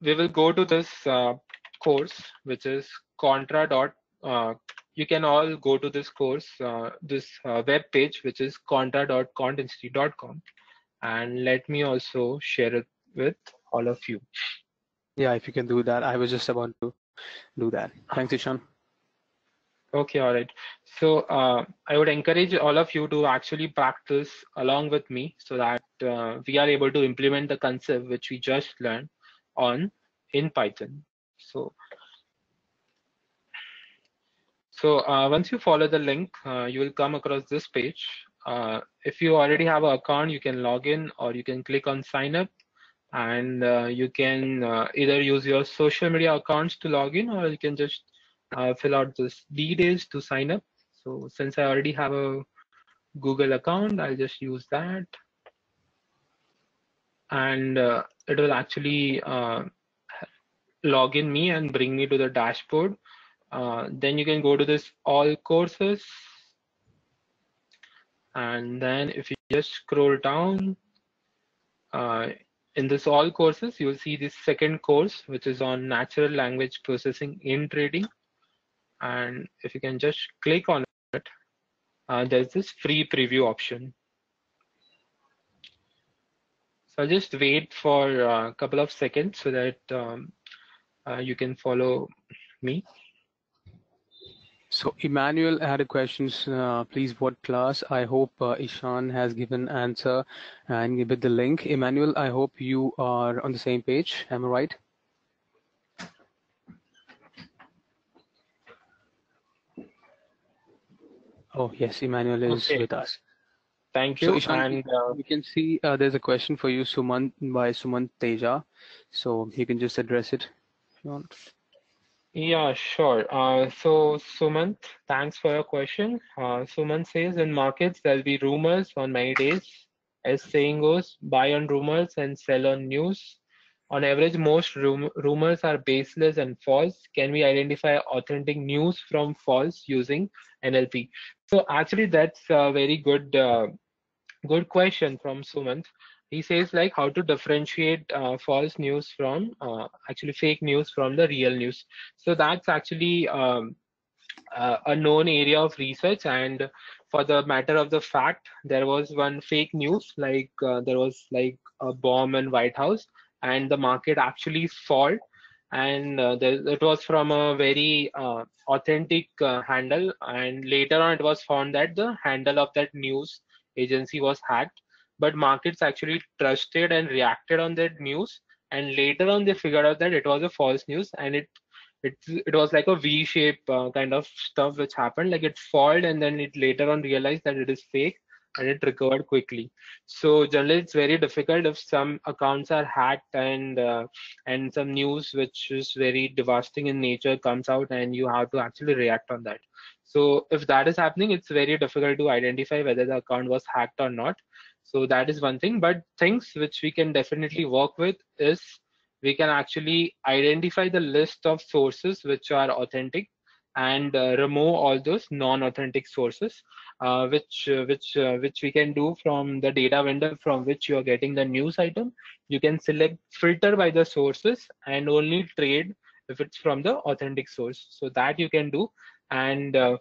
we will go to this uh, course, which is Quantra dot. Uh, you can all go to this course, uh, this uh, web page, which is quantra.quantinsti.com, and let me also share it with all of you. Yeah, if you can do that, I was just about to do that. Thanks, Ishan. Okay, all right. So uh, I would encourage all of you to actually practice along with me so that uh, we are able to implement the concept which we just learned on in Python. So, so uh, once you follow the link, uh, you will come across this page. Uh, if you already have an account, you can log in or you can click on sign up and uh, you can either use your social media accounts to log in or you can just uh, fill out this details to sign up. So since I already have a Google account, I'll just use that. And uh, it will actually uh, log in me and bring me to the dashboard. Uh, then you can go to this all courses. And then if you just scroll down, uh, in this all courses, you'll see this second course, which is on natural language processing in trading and if you can just click on it, uh, there's this free preview option. So I'll just wait for a couple of seconds so that um, uh, you can follow me. So Emmanuel had a question, uh, please what class? I hope uh, Ishan has given answer and give it the link. Emmanuel, I hope you are on the same page. Am I right? Oh, yes, Emmanuel is Okay. with us. Thank So you. Ishan, and uh, you can see uh, there's a question for you, Suman by Suman Teja. So you can just address it if you want. Yeah, sure. Uh, so Sumant, thanks for your question. Uh, Sumant says in markets there'll be rumors on many days. As saying goes, buy on rumors and sell on news. On average, most rum rumors are baseless and false. Can we identify authentic news from false using NLP? So actually, that's a very good, uh, good question from Sumant. He says like how to differentiate uh, false news from uh, actually fake news from the real news. So that's actually um, uh, a known area of research. And for the matter of the fact there was one fake news like uh, there was like a bomb in white house and the market actually fall and uh, it was from a very uh, authentic handle. And later on it was found that the handle of that news agency was hacked but markets actually trusted and reacted on that news. And later on they figured out that it was a false news. And it it, it was like a v shape uh, kind of stuff which happened. Like it falled and then it later on realized that it is fake and it recovered quickly. So generally it's very difficult if some accounts are hacked and uh, and some news which is very devastating in nature comes out and you have to actually react on that. So if that is happening it's very difficult to identify whether the account was hacked or not so that is one thing. But things which we can definitely work with is we can actually identify the list of sources which are authentic and uh, remove all those non-authentic sources uh, which uh, which uh, which we can do from the data vendor from which you are getting the news item. You can select filter by the sources and only trade if it's from the authentic source. So that you can do. And uh,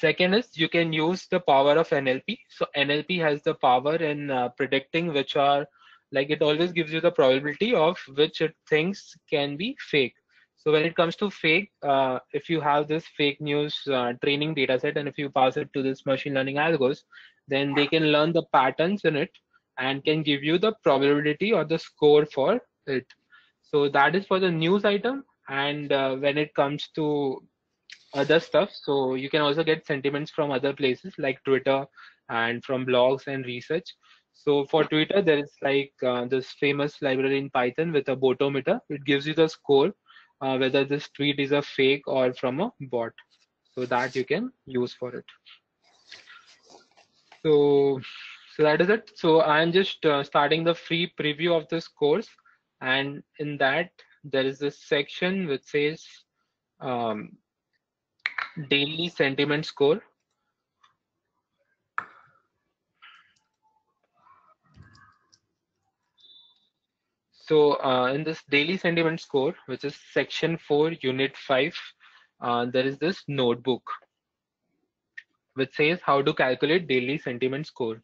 second is you can use the power of nlp so nlp has the power in uh, predicting which are like it always gives you the probability of which it thinks can be fake so when it comes to fake, uh, if you have this fake news uh, training data set and if you pass it to this machine learning algos, then they can learn the patterns in it and can give you the probability or the score for it. So that is for the news item. And uh, when it comes to other stuff, so you can also get sentiments from other places like Twitter and from blogs and research. So for Twitter, there is like uh, this famous library in Python with a botometer. It gives you the score uh, whether this tweet is a fake or from a bot so that you can use for it So, so that is it. So I'm just uh, starting the free preview of this course. And in that, there is this section which says um, daily sentiment score. So uh, in this daily sentiment score, which is section 4, unit 5, uh, there is this notebook which says how to calculate daily sentiment score.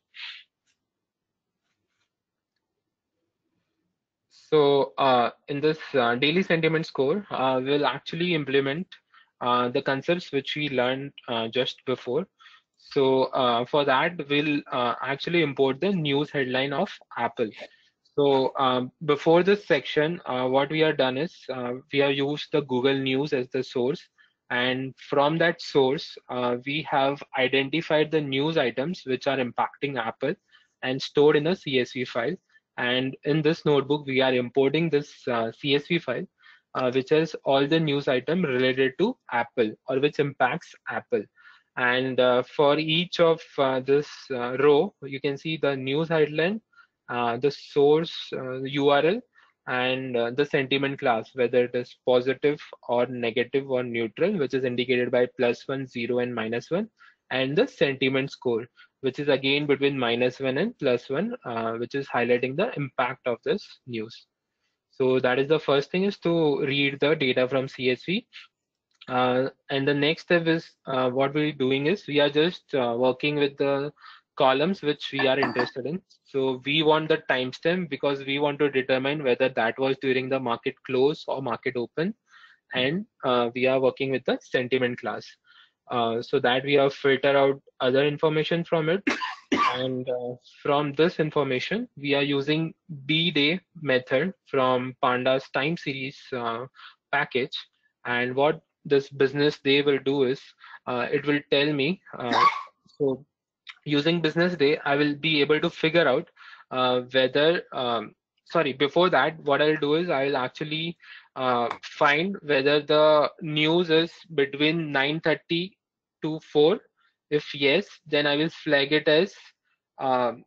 So uh, in this uh, daily sentiment score, uh, we'll actually implement uh, the concepts which we learned uh, just before. So uh, for that, we'll actually import the news headline of Apple. So um, before this section, what we have done is we have used the Google News as the source and from that source, uh, we have identified the news items which are impacting Apple and stored in a CSV file. And in this notebook, we are importing this uh, CSV file, uh, which has all the news item related to Apple or which impacts Apple. And uh, for each of uh, this uh, row, you can see the news headline, the source URL, and uh, the sentiment class, whether it is positive or negative or neutral, which is indicated by plus one, zero, and minus one, and the sentiment score, which is again between minus one and plus one, uh, which is highlighting the impact of this news. So that is the first thing is to read the data from CSV. Uh, and the next step is uh, what we're doing is we are just uh, working with the columns which we are interested in. So we want the timestamp because we want to determine whether that was during the market close or market open. And uh, we are working with the sentiment class. Uh, so that we have filter out other information from it. And uh, from this information, we are using B-Day method from Pandas time series uh, package. And what this business day will do is uh, it will tell me, uh, so using business day, I will be able to figure out uh, whether, um, sorry, before that, what I'll do is I'll actually find whether the news is between 9.30 to 4. If yes, then I will flag it as um,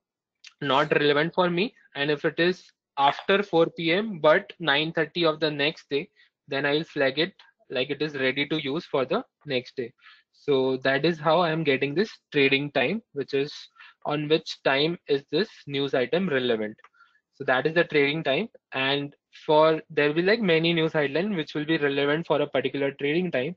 not relevant for me. And if it is after 4 p.m. but 9.30 of the next day, then I will flag it like it is ready to use for the next day. So that is how I am getting this trading time, which is on which time is this news item relevant. So that is the trading time. And for there will be like many news headline which will be relevant for a particular trading time,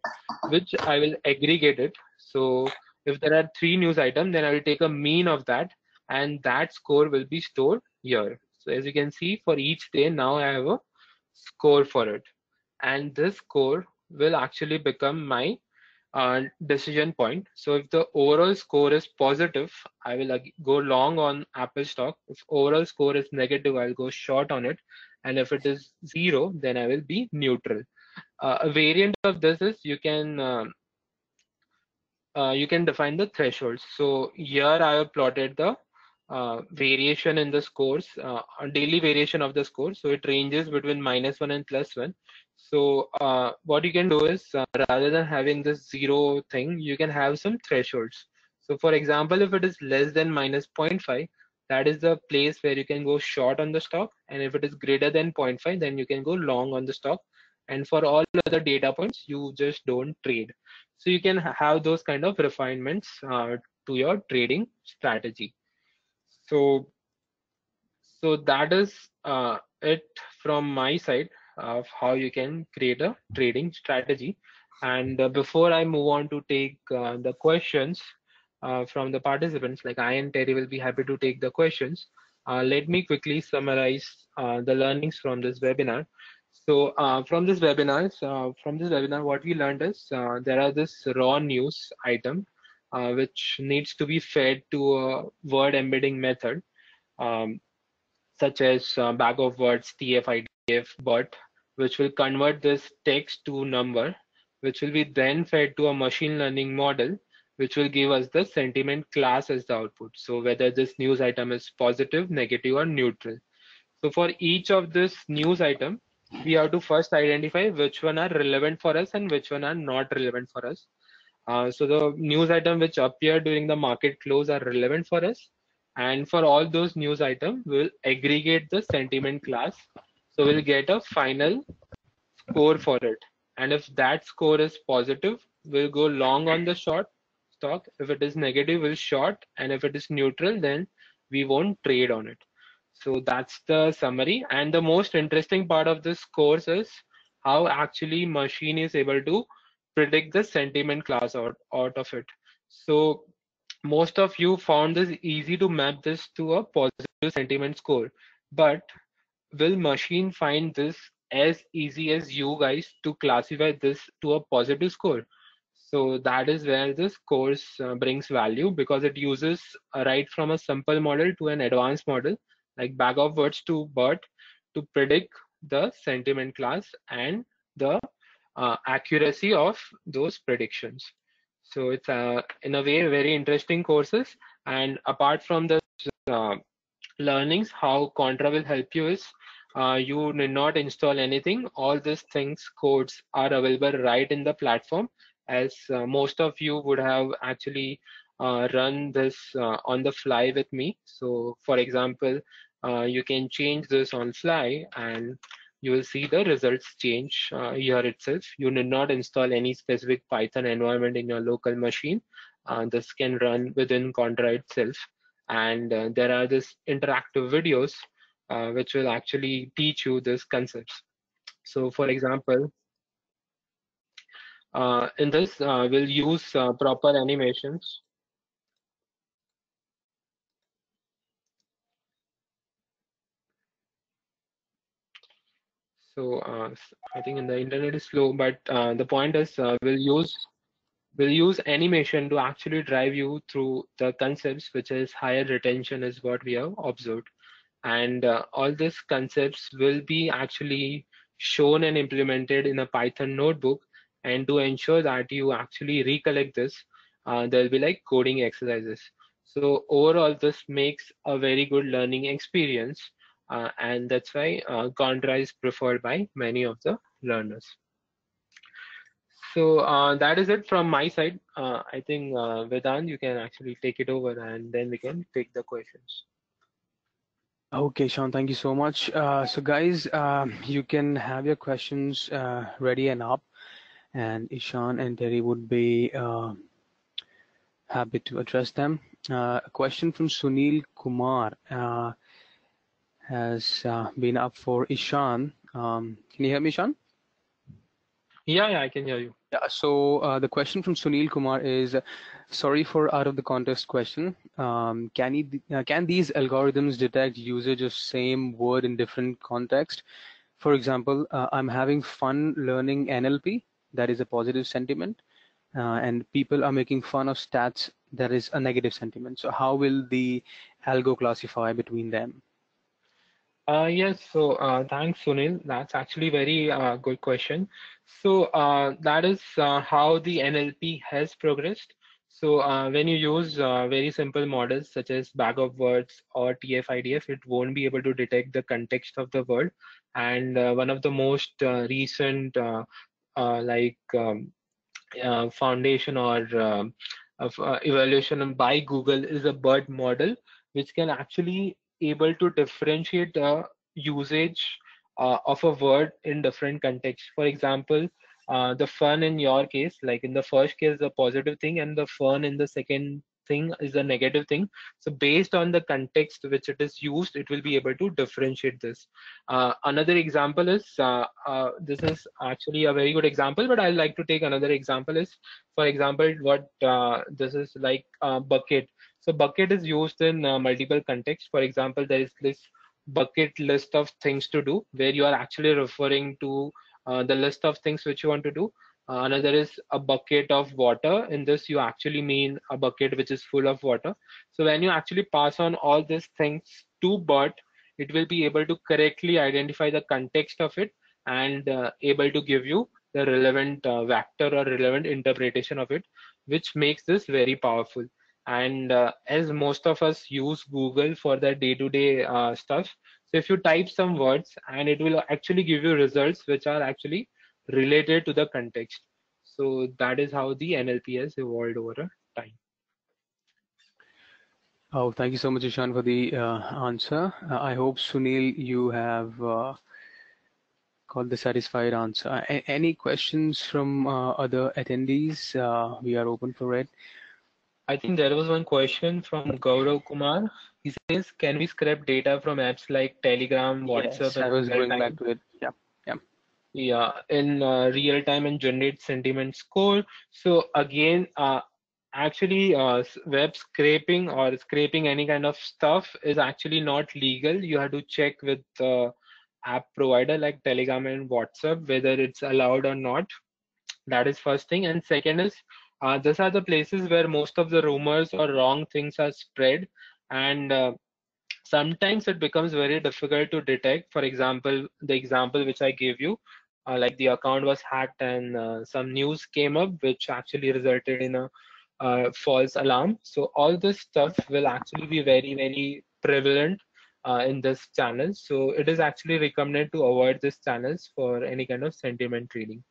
which I will aggregate it. So if there are three news items, then I will take a mean of that and that score will be stored here. So as you can see for each day, now I have a score for it. And this score will actually become my uh, decision point. So if the overall score is positive, I will go long on Apple stock. If overall score is negative, I'll go short on it. And if it is zero, then I will be neutral. Uh, a variant of this is you can uh, uh, you can define the thresholds. So here I have plotted the uh, variation in the scores, uh, daily variation of the score. So it ranges between minus one and plus one. So uh, what you can do is uh, rather than having this zero thing, you can have some thresholds. So for example, if it is less than minus 0.5, that is the place where you can go short on the stock. And if it is greater than 0.5, then you can go long on the stock. And for all other data points, you just don't trade. So you can have those kind of refinements uh, to your trading strategy. So, so that is uh, it from my side of how you can create a trading strategy. And uh, before I move on to take uh, the questions uh, from the participants, like I and Terry will be happy to take the questions. Uh, let me quickly summarize uh, the learnings from this webinar. So from this webinar, from this webinar, what we learned is there are this raw news item which needs to be fed to a word embedding method, um, such as bag of words, TF, IDF, but which will convert this text to number, which will be then fed to a machine learning model, which will give us the sentiment class as the output. So whether this news item is positive, negative, or neutral. So for each of this news item, we have to first identify which one are relevant for us and which one are not relevant for us. Uh, so the news item which appear during the market close are relevant for us. And for all those news item we'll aggregate the sentiment class. So we'll get a final score for it. And if that score is positive, we'll go long on the short stock. If it is negative, we'll short. And if it is neutral, then we won't trade on it. So that's the summary. And the most interesting part of this course is how actually machine is able to predict the sentiment class out, out of it. So most of you found this easy to map this to a positive sentiment score, but will machine find this as easy as you guys to classify this to a positive score? So that is where this course uh, brings value because it uses right from a simple model to an advanced model like bag of words to BERT to predict the sentiment class and the uh, accuracy of those predictions. So it's uh, in a way very interesting courses. And apart from the uh, learnings, how Quantra will help you is uh, you need not install anything. All these things codes are available right in the platform as uh, most of you would have actually uh, run this on the fly with me. So for example, you can change this on fly and you will see the results change uh, here itself. You need not install any specific Python environment in your local machine. Uh, this can run within Quantra itself. And uh, there are these interactive videos uh, which will actually teach you these concepts. So for example, uh, in this, uh, we'll use proper animations So uh, I think in the internet is slow, but uh, the point is uh, we'll use we'll use animation to actually drive you through the concepts, which is higher retention is what we have observed. And uh, all these concepts will be actually shown and implemented in a Python notebook. And to ensure that you actually recollect this, uh, there'll be like coding exercises. So overall, this makes a very good learning experience uh, and that's why uh, Quantra is preferred by many of the learners. So uh, that is it from my side. Uh, I think uh, Vedant, you can actually take it over and then we can take the questions. Okay, Sean, thank you so much. Uh, so guys, uh, you can have your questions ready and up and Ishan and Terry would be happy to address them. a question from Sunil Kumar has uh, been up for Ishan. Um, can you hear me, Ishan? Yeah, yeah, I can hear you. Yeah, so uh, the question from Sunil Kumar is, sorry for out of the context question. Um, can, he, uh, can these algorithms detect usage of same word in different context? For example, uh, I'm having fun learning NLP, that is a positive sentiment, uh, and people are making fun of stats, that is a negative sentiment. So how will the algo classify between them? Uh, yes, so uh, thanks, Sunil. That's actually very uh, good question. So uh, that is uh, how the NLP has progressed. So uh, when you use very simple models such as bag of words or TF-IDF, it won't be able to detect the context of the word. And one of the most recent like um, foundation or um, of evaluation by Google is a BERT model, which can actually able to differentiate the usage uh, of a word in different contexts. For example, uh, the fun in your case, like in the first case, the positive thing, and the fun in the second thing is a negative thing. So based on the context which it is used, it will be able to differentiate this. Uh, another example is, uh, uh, this is actually a very good example, but I like to take another example is, for example, what uh, this is like bucket. So bucket is used in uh, multiple contexts. For example, there is this bucket list of things to do where you are actually referring to uh, the list of things which you want to do. Uh, another is a bucket of water. In this, you actually mean a bucket which is full of water. So when you actually pass on all these things to BERT, it will be able to correctly identify the context of it and uh, able to give you the relevant uh, vector or relevant interpretation of it, which makes this very powerful and uh, as most of us use google for the day-to-day uh, stuff so if you type some words and it will actually give you results which are actually related to the context So that is how the NLP has evolved over time. Oh, thank you so much, Ishan, for the uh, answer. Uh, I hope, Sunil, you have got the satisfied answer. A any questions from uh, other attendees? Uh, we are open for it. I think there was one question from Gaurav Kumar. He says, can we scrape data from apps like Telegram, WhatsApp? Yes, I was going time? back to it. Yeah, yeah. Yeah, in uh, real time and generate sentiment score. So again, uh, actually uh, web scraping or scraping any kind of stuff is actually not legal. You have to check with the app provider like Telegram and WhatsApp whether it's allowed or not. That is first thing. And second is uh, these are the places where most of the rumors or wrong things are spread. And uh, sometimes it becomes very difficult to detect. For example the example which i gave you uh, like the account was hacked and uh, some news came up which actually resulted in a false alarm. So all this stuff will actually be very very prevalent uh, in this channel. So it is actually recommended to avoid these channels for any kind of sentiment trading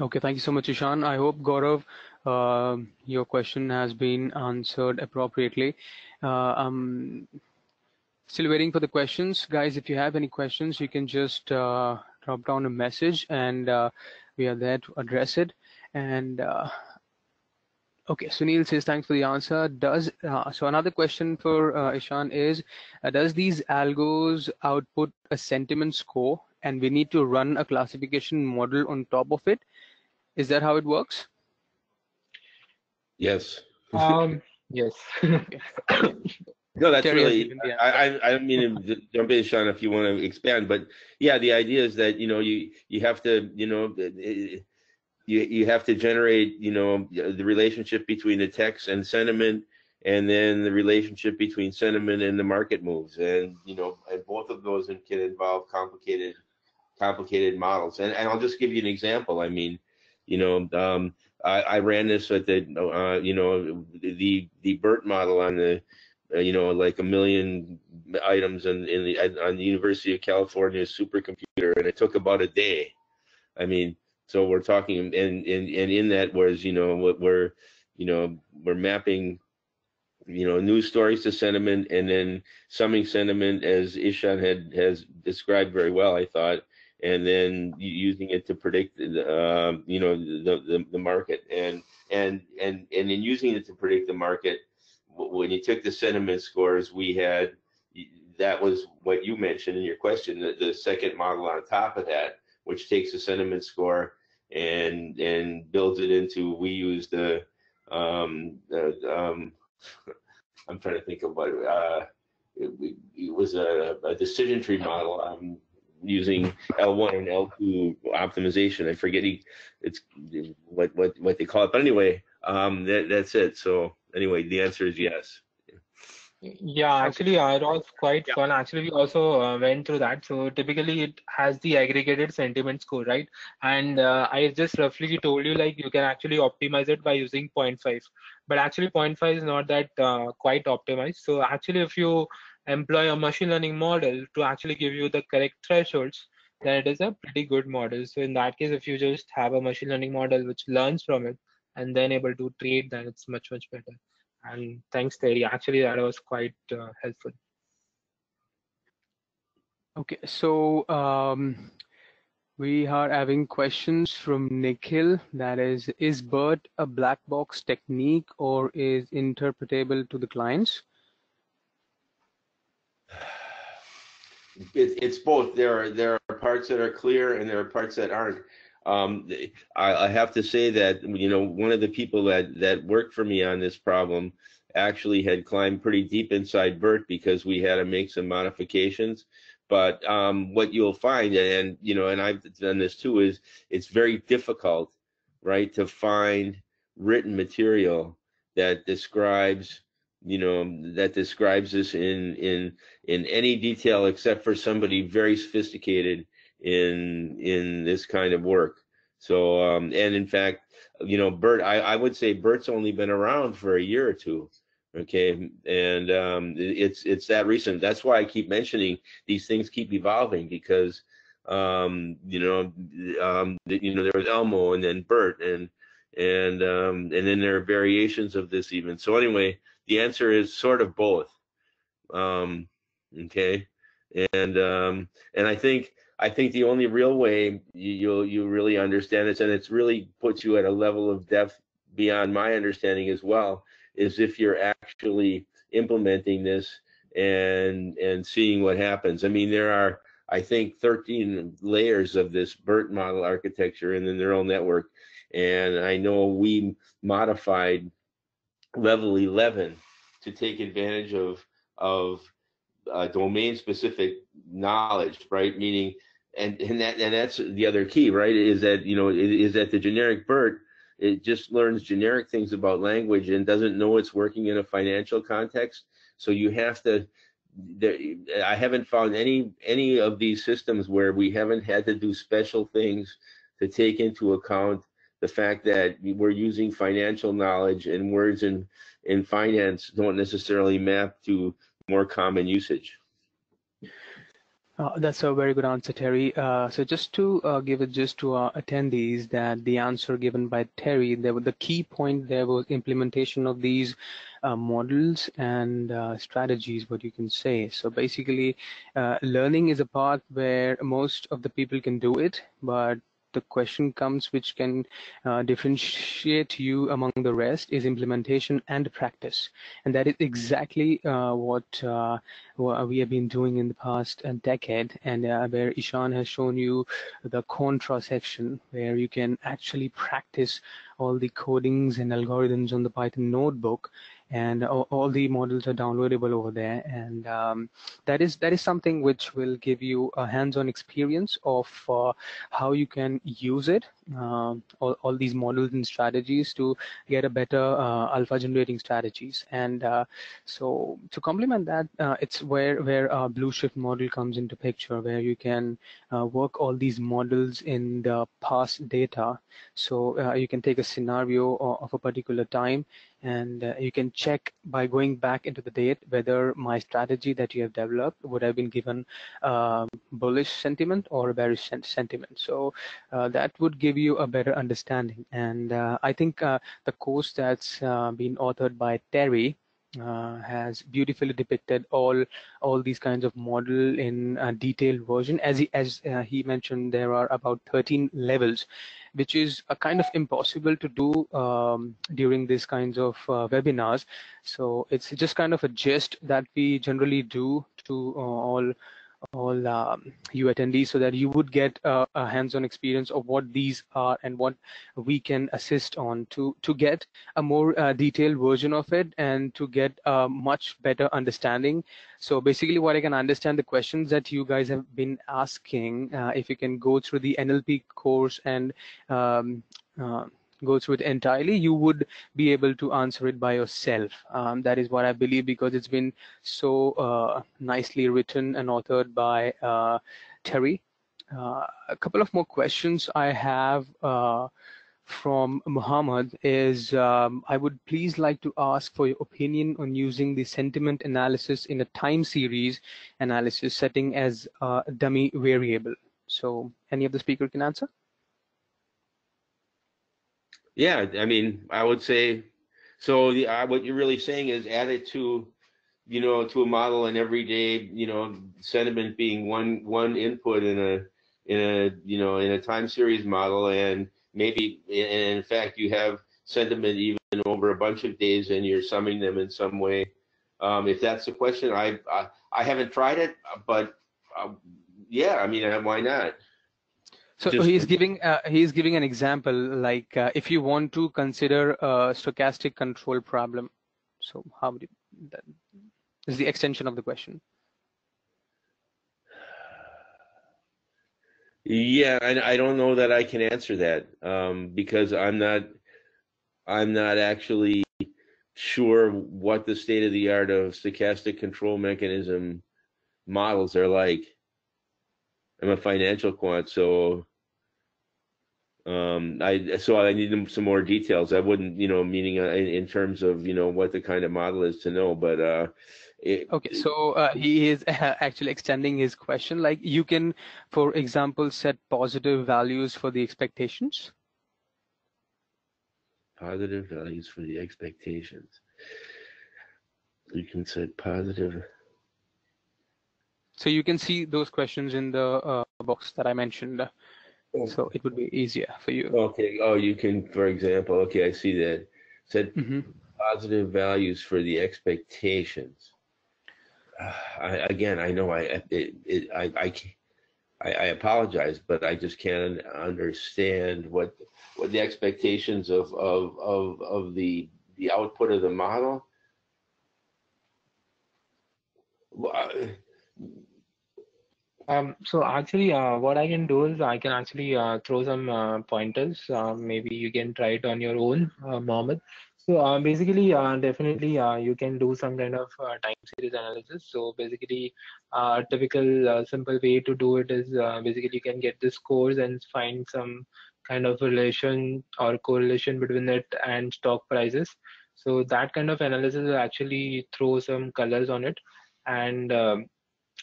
Okay, thank you so much, Ishan. I hope, Gaurav, uh, your question has been answered appropriately. Uh, I'm still waiting for the questions. Guys, if you have any questions, you can just uh, drop down a message and uh, we are there to address it. And uh, okay, Sunil says, thanks for the answer. Does uh, So another question for Ishan is, does these algos output a sentiment score and we need to run a classification model on top of it? Is that how it works? Yes. Um, [laughs] yes. no, that's really. I, I I mean jump in, Sean, if you want to expand, but yeah, the idea is that you know you you have to you know you you have to generate you know the relationship between the text and sentiment and then the relationship between sentiment and the market moves and you know and both of those can involve complicated complicated models and, and i'll just give you an example i mean you know, um, I, I, ran this at the, uh, you know, the the BERT model on the, uh, you know, like a million items in, in the on the University of California supercomputer, and it took about a day. I mean, so we're talking, and and and in that was, you know, what we're, you know, we're mapping you know news stories to sentiment and then summing sentiment as ishan had has described very well i thought and then using it to predict uh, you know the, the, the market. And and and and in using it to predict the market when you took the sentiment scores we had that was what you mentioned in your question the, the second model on top of that which takes the sentiment score and and builds it into we use the um, uh, um i'm trying to think of what uh it, it was a, a decision tree model um, using L1 and L2 optimization. I forget it's what what what they call it, but anyway, um, that, that's it. So anyway, the answer is yes. Yeah, actually, uh, it was quite yeah. fun. Actually, we also uh, went through that. So typically, it has the aggregated sentiment score, right? And uh, I just roughly told you like you can actually optimize it by using 0.5, but actually 0.5 is not that uh, quite optimized. So actually, if you employ a machine learning model to actually give you the correct thresholds, then it is a pretty good model. So in that case, if you just have a machine learning model which learns from it and then able to trade, then it's much, much better. And thanks, Terry. Actually, that was quite uh, helpful. Okay, so um, we are having questions from Nikhil. That is, is BERT a black box technique or is interpretable to the clients? It, it's both. There are there are parts that are clear and there are parts that aren't. Um, I, I, have to say that you know one of the people that that worked for me on this problem actually had climbed pretty deep inside BERT because we had to make some modifications. But um, what you'll find, and you know, and I've done this too, is it's very difficult, right, to find written material that describes you know that describes this in in in any detail except for somebody very sophisticated in in this kind of work. So um and in fact you know BERT i i would say BERT's only been around for a year or two okay? And um it's it's that recent. That's why i keep mentioning these things keep evolving because Um, you know, um, you know, there was ELMo and then BERT and and um, and then there are variations of this even. So anyway, the answer is sort of both. Um, okay, and um, and I think I think the only real way you, you'll you really understand this, and it's really puts you at a level of depth beyond my understanding as well, is if you're actually implementing this and and seeing what happens. I mean, there are I think 13 layers of this BERT model architecture in the neural network, and I know we modified level 11 to take advantage of of uh, domain specific knowledge, right? Meaning, and and that and that's the other key, right? Is that you know is that the generic BERT it just learns generic things about language and doesn't know it's working in a financial context. So you have to. There, I haven't found any any of these systems where we haven't had to do special things to take into account the fact that we're using financial knowledge and words in in finance don't necessarily map to more common usage. Uh, that's a very good answer, Terry. Uh, so just to uh, give it just to our attendees that the answer given by Terry, there was the key point there was implementation of these uh, models and uh, strategies, what you can say. So basically, uh, learning is a part where most of the people can do it, but the question comes which can uh, differentiate you among the rest is implementation and practice. And that is exactly uh, what, uh, what we have been doing in the past decade. And uh, where Ishan has shown you the Quantra section where you can actually practice all the codings and algorithms on the Python notebook and all, all, the models are downloadable over there. And um, that is that is something which will give you a hands-on experience of uh, how you can use it uh, all, all, these models and strategies to get a better uh, alpha generating strategies. And uh, so to complement that uh, it's where where a blue shift model comes into picture where you can work all these models in the past data. So you can take a scenario of a particular time and uh, you can check by going back into the date whether my strategy that you have developed would have been given um, bullish sentiment or bearish sentiment. So uh, that would give you a better understanding. And uh, I think uh, the course that's uh, been authored by Terry uh, has beautifully depicted all all these kinds of model in a detailed version as he as uh, he mentioned there are about 13 levels which is a kind of impossible to do um, during these kinds of uh, webinars. So it's just kind of a gist that we generally do to uh, all all um, you attendees so that you would get a, a hands-on experience of what these are and what we can assist on to to get a more uh, detailed version of it and to get a much better understanding. So basically what i can understand the questions that you guys have been asking uh, if you can go through the nlp course and um, uh, go through it entirely, you would be able to answer it by yourself. Um, that is what I believe because it's been so uh, nicely written and authored by uh, Terry. Uh, a couple of more questions I have uh, from Muhammad is um, I would please like to ask for your opinion on using the sentiment analysis in a time series analysis setting as a dummy variable. So any of the speaker can answer? Yeah, I mean, I would say so. The uh, what you're really saying is add it to, you know, to a model and every day, you know, sentiment being one one input in a in a you know in a time series model, and maybe and in fact you have sentiment even over a bunch of days, and you're summing them in some way. Um, if that's the question, I I, I haven't tried it, but uh, yeah, I mean, why not? So Just, he's giving uh, he's giving an example like uh, if you want to consider a stochastic control problem. So how would you, that is the extension of the question. Yeah, I, I don't know that I can answer that um, because I'm not I'm not actually sure what the state of the art of stochastic control mechanism models are like. I'm a financial quant, so um, I so I need some more details. I wouldn't, you know, meaning uh, in, in, terms of you know what the kind of model is to know, but uh, it, Okay, so uh, he is [laughs] actually extending his question. Like you can, for example, set positive values for the expectations. positive values for the expectations. You can set positive. So you can see those questions in the uh, box that I mentioned. So it would be easier for you. Okay. Oh, you can, for example, okay, I see that. Set hmm positive values for the expectations. Uh, [sighs] I, again, I know I it, it I I, I I apologize, but I just can't understand what what the expectations of of of of the the output of the model. Well, I- Um, so actually, uh, what I can do is I can actually uh, throw some uh, pointers. Uh, maybe you can try it on your own, uh, Mohammed. So uh, basically, definitely, you can do some kind of time series analysis. So basically, a typical simple way to do it is basically you can get the scores and find some kind of relation or correlation between it and stock prices. So that kind of analysis will actually throw some colors on it, and um,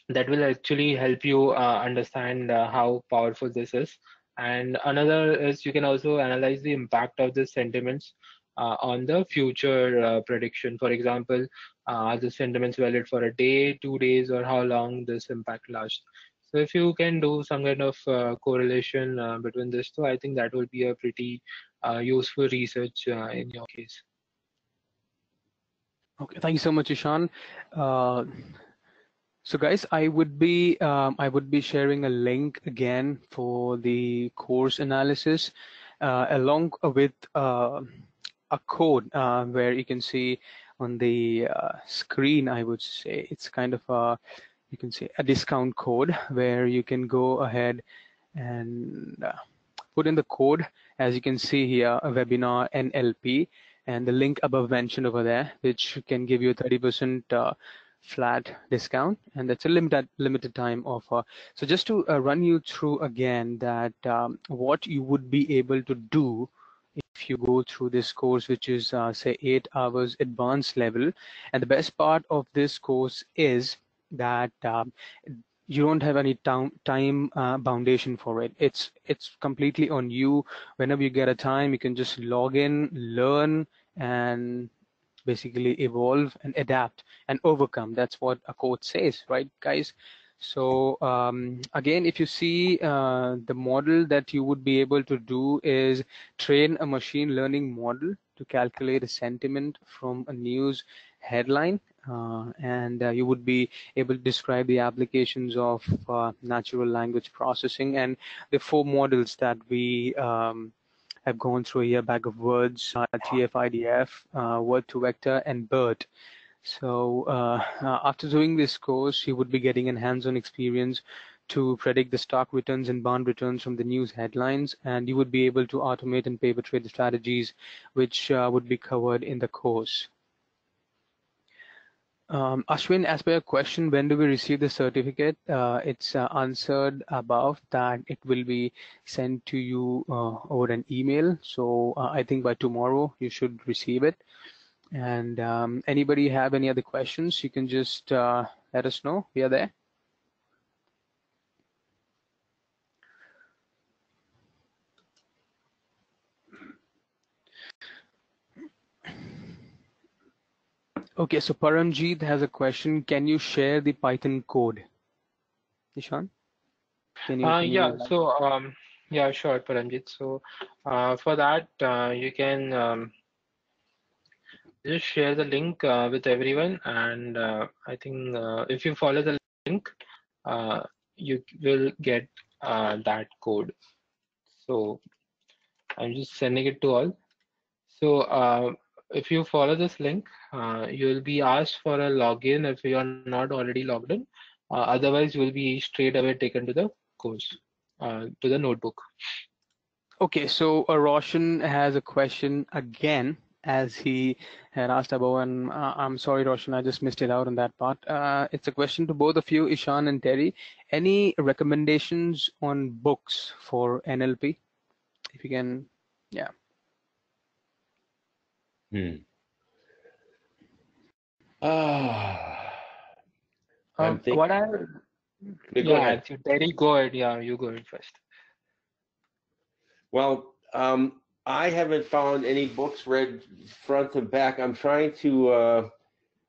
that will actually help you uh, understand uh, how powerful this is. And another is you can also analyze the impact of the sentiments uh, on the future uh, prediction. For example, uh, are the sentiments valid for a day, two days, or how long this impact lasts? So if you can do some kind of uh, correlation uh, between this two, I think that will be a pretty uh, useful research uh, in your case. Okay, thank you so much, Ishan. So guys, I would be um, I would be sharing a link again for the course analysis, uh, along with uh, a code uh, where you can see on the uh, screen. I would say it's kind of a you can see a discount code where you can go ahead and uh, put in the code as you can see here a webinar NLP and the link above mentioned over there which can give you 30% uh, flat discount and that's a limited limited time offer. So just to uh, run you through again that um, what you would be able to do if you go through this course which is uh, say eight hours advanced level. And the best part of this course is that um, you don't have any time uh, foundation for it. It's it's completely on you. Whenever you get a time you can just log in learn and basically evolve and adapt and overcome. That's what a quote says right guys? So um, again if you see uh, the model that you would be able to do is train a machine learning model to calculate a sentiment from a news headline uh, and uh, you would be able to describe the applications of uh, natural language processing and the four models that we um, have gone through here bag of words uh, tf-idf uh, word to vector and BERT. So uh, uh, after doing this course you would be getting an hands-on experience to predict the stock returns and bond returns from the news headlines and you would be able to automate and paper trade the strategies which would be covered in the course um, Ashwin, as per your question, when do we receive the certificate? Uh, it's uh, answered above that it will be sent to you uh, over an email. So uh, I think by tomorrow you should receive it. And um, anybody have any other questions, you can just uh, let us know. We are there. Okay, so Paramjeet has a question. Can you share the Python code? Nishan? Can you, Uh, yeah, so um, yeah, sure, Paramjit. So uh, for that, uh, you can um, just share the link uh, with everyone, and uh, I think uh, if you follow the link, uh, you will get uh, that code. So I'm just sending it to all. So uh, if you follow this link, uh, you will be asked for a login if you are not already logged in. Uh, otherwise, you will be straight away taken to the course, uh, to the notebook. Okay, so Roshan has a question again, as he had asked above, and uh, I'm sorry, Roshan, I just missed it out on that part. Uh, it's a question to both of you, Ishan and Terry. Any recommendations on books for NLP? If you can, yeah. Hmm. Ah, Um, thinking- what I Yeah, go ahead. go ahead. Yeah, you go ahead first. Well, um, I haven't found any books read front to back. I'm trying to, uh,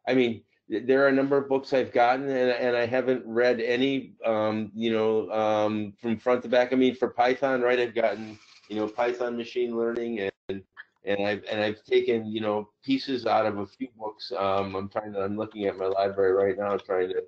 I mean, there are a number of books I've gotten and, and I haven't read any, um, you know, um, from front to back. I mean, for Python, right, I've gotten, you know, Python machine learning and, and I've, and I've taken, you know, pieces out of a few books. Um, I'm trying to, I'm looking at my library right now, trying to,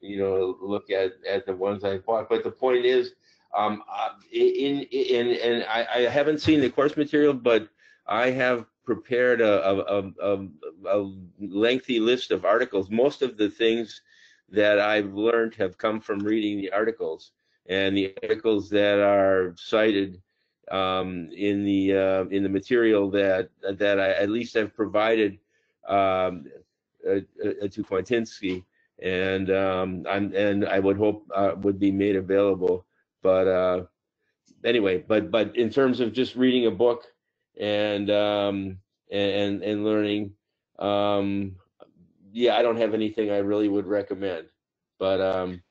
you know, look at, at the ones I bought. But the point is, um, uh, in, in, and I, I haven't seen the course material, but I have prepared a, a, a, a lengthy list of articles. Most of the things that I've learned have come from reading the articles and the articles that are cited um, in the uh, in the material that that I at least have provided um, uh, uh, to QuantInsti, and um, I'm, and I would hope uh, would be made available. But uh, anyway, but but in terms of just reading a book and um, and and learning, um, yeah, I don't have anything I really would recommend, but um,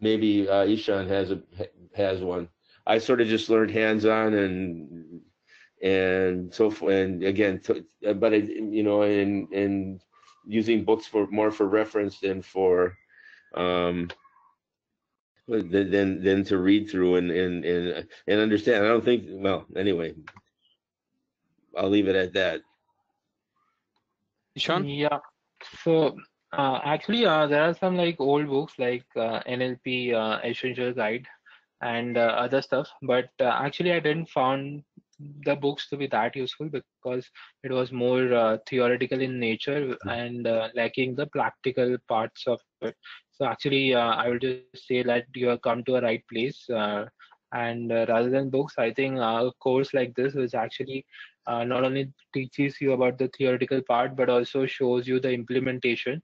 maybe uh, Ishan has a has one. I sort of just learned hands-on and and so and again, t- but I, you know, and and using books for more for reference than for um, than than than to read through and and and and understand. I don't think. Well, anyway, I'll leave it at that. Sean? Yeah. So uh, actually, uh, there are some like old books like uh, NLP uh, Essential Guide and uh, other stuff, but uh, actually I didn't found the books to be that useful because it was more uh, theoretical in nature and uh, lacking the practical parts of it. So actually, uh, I will just say that you have come to a right place. Uh, and uh, rather than books, I think a course like this is actually uh, not only teaches you about the theoretical part but also shows you the implementation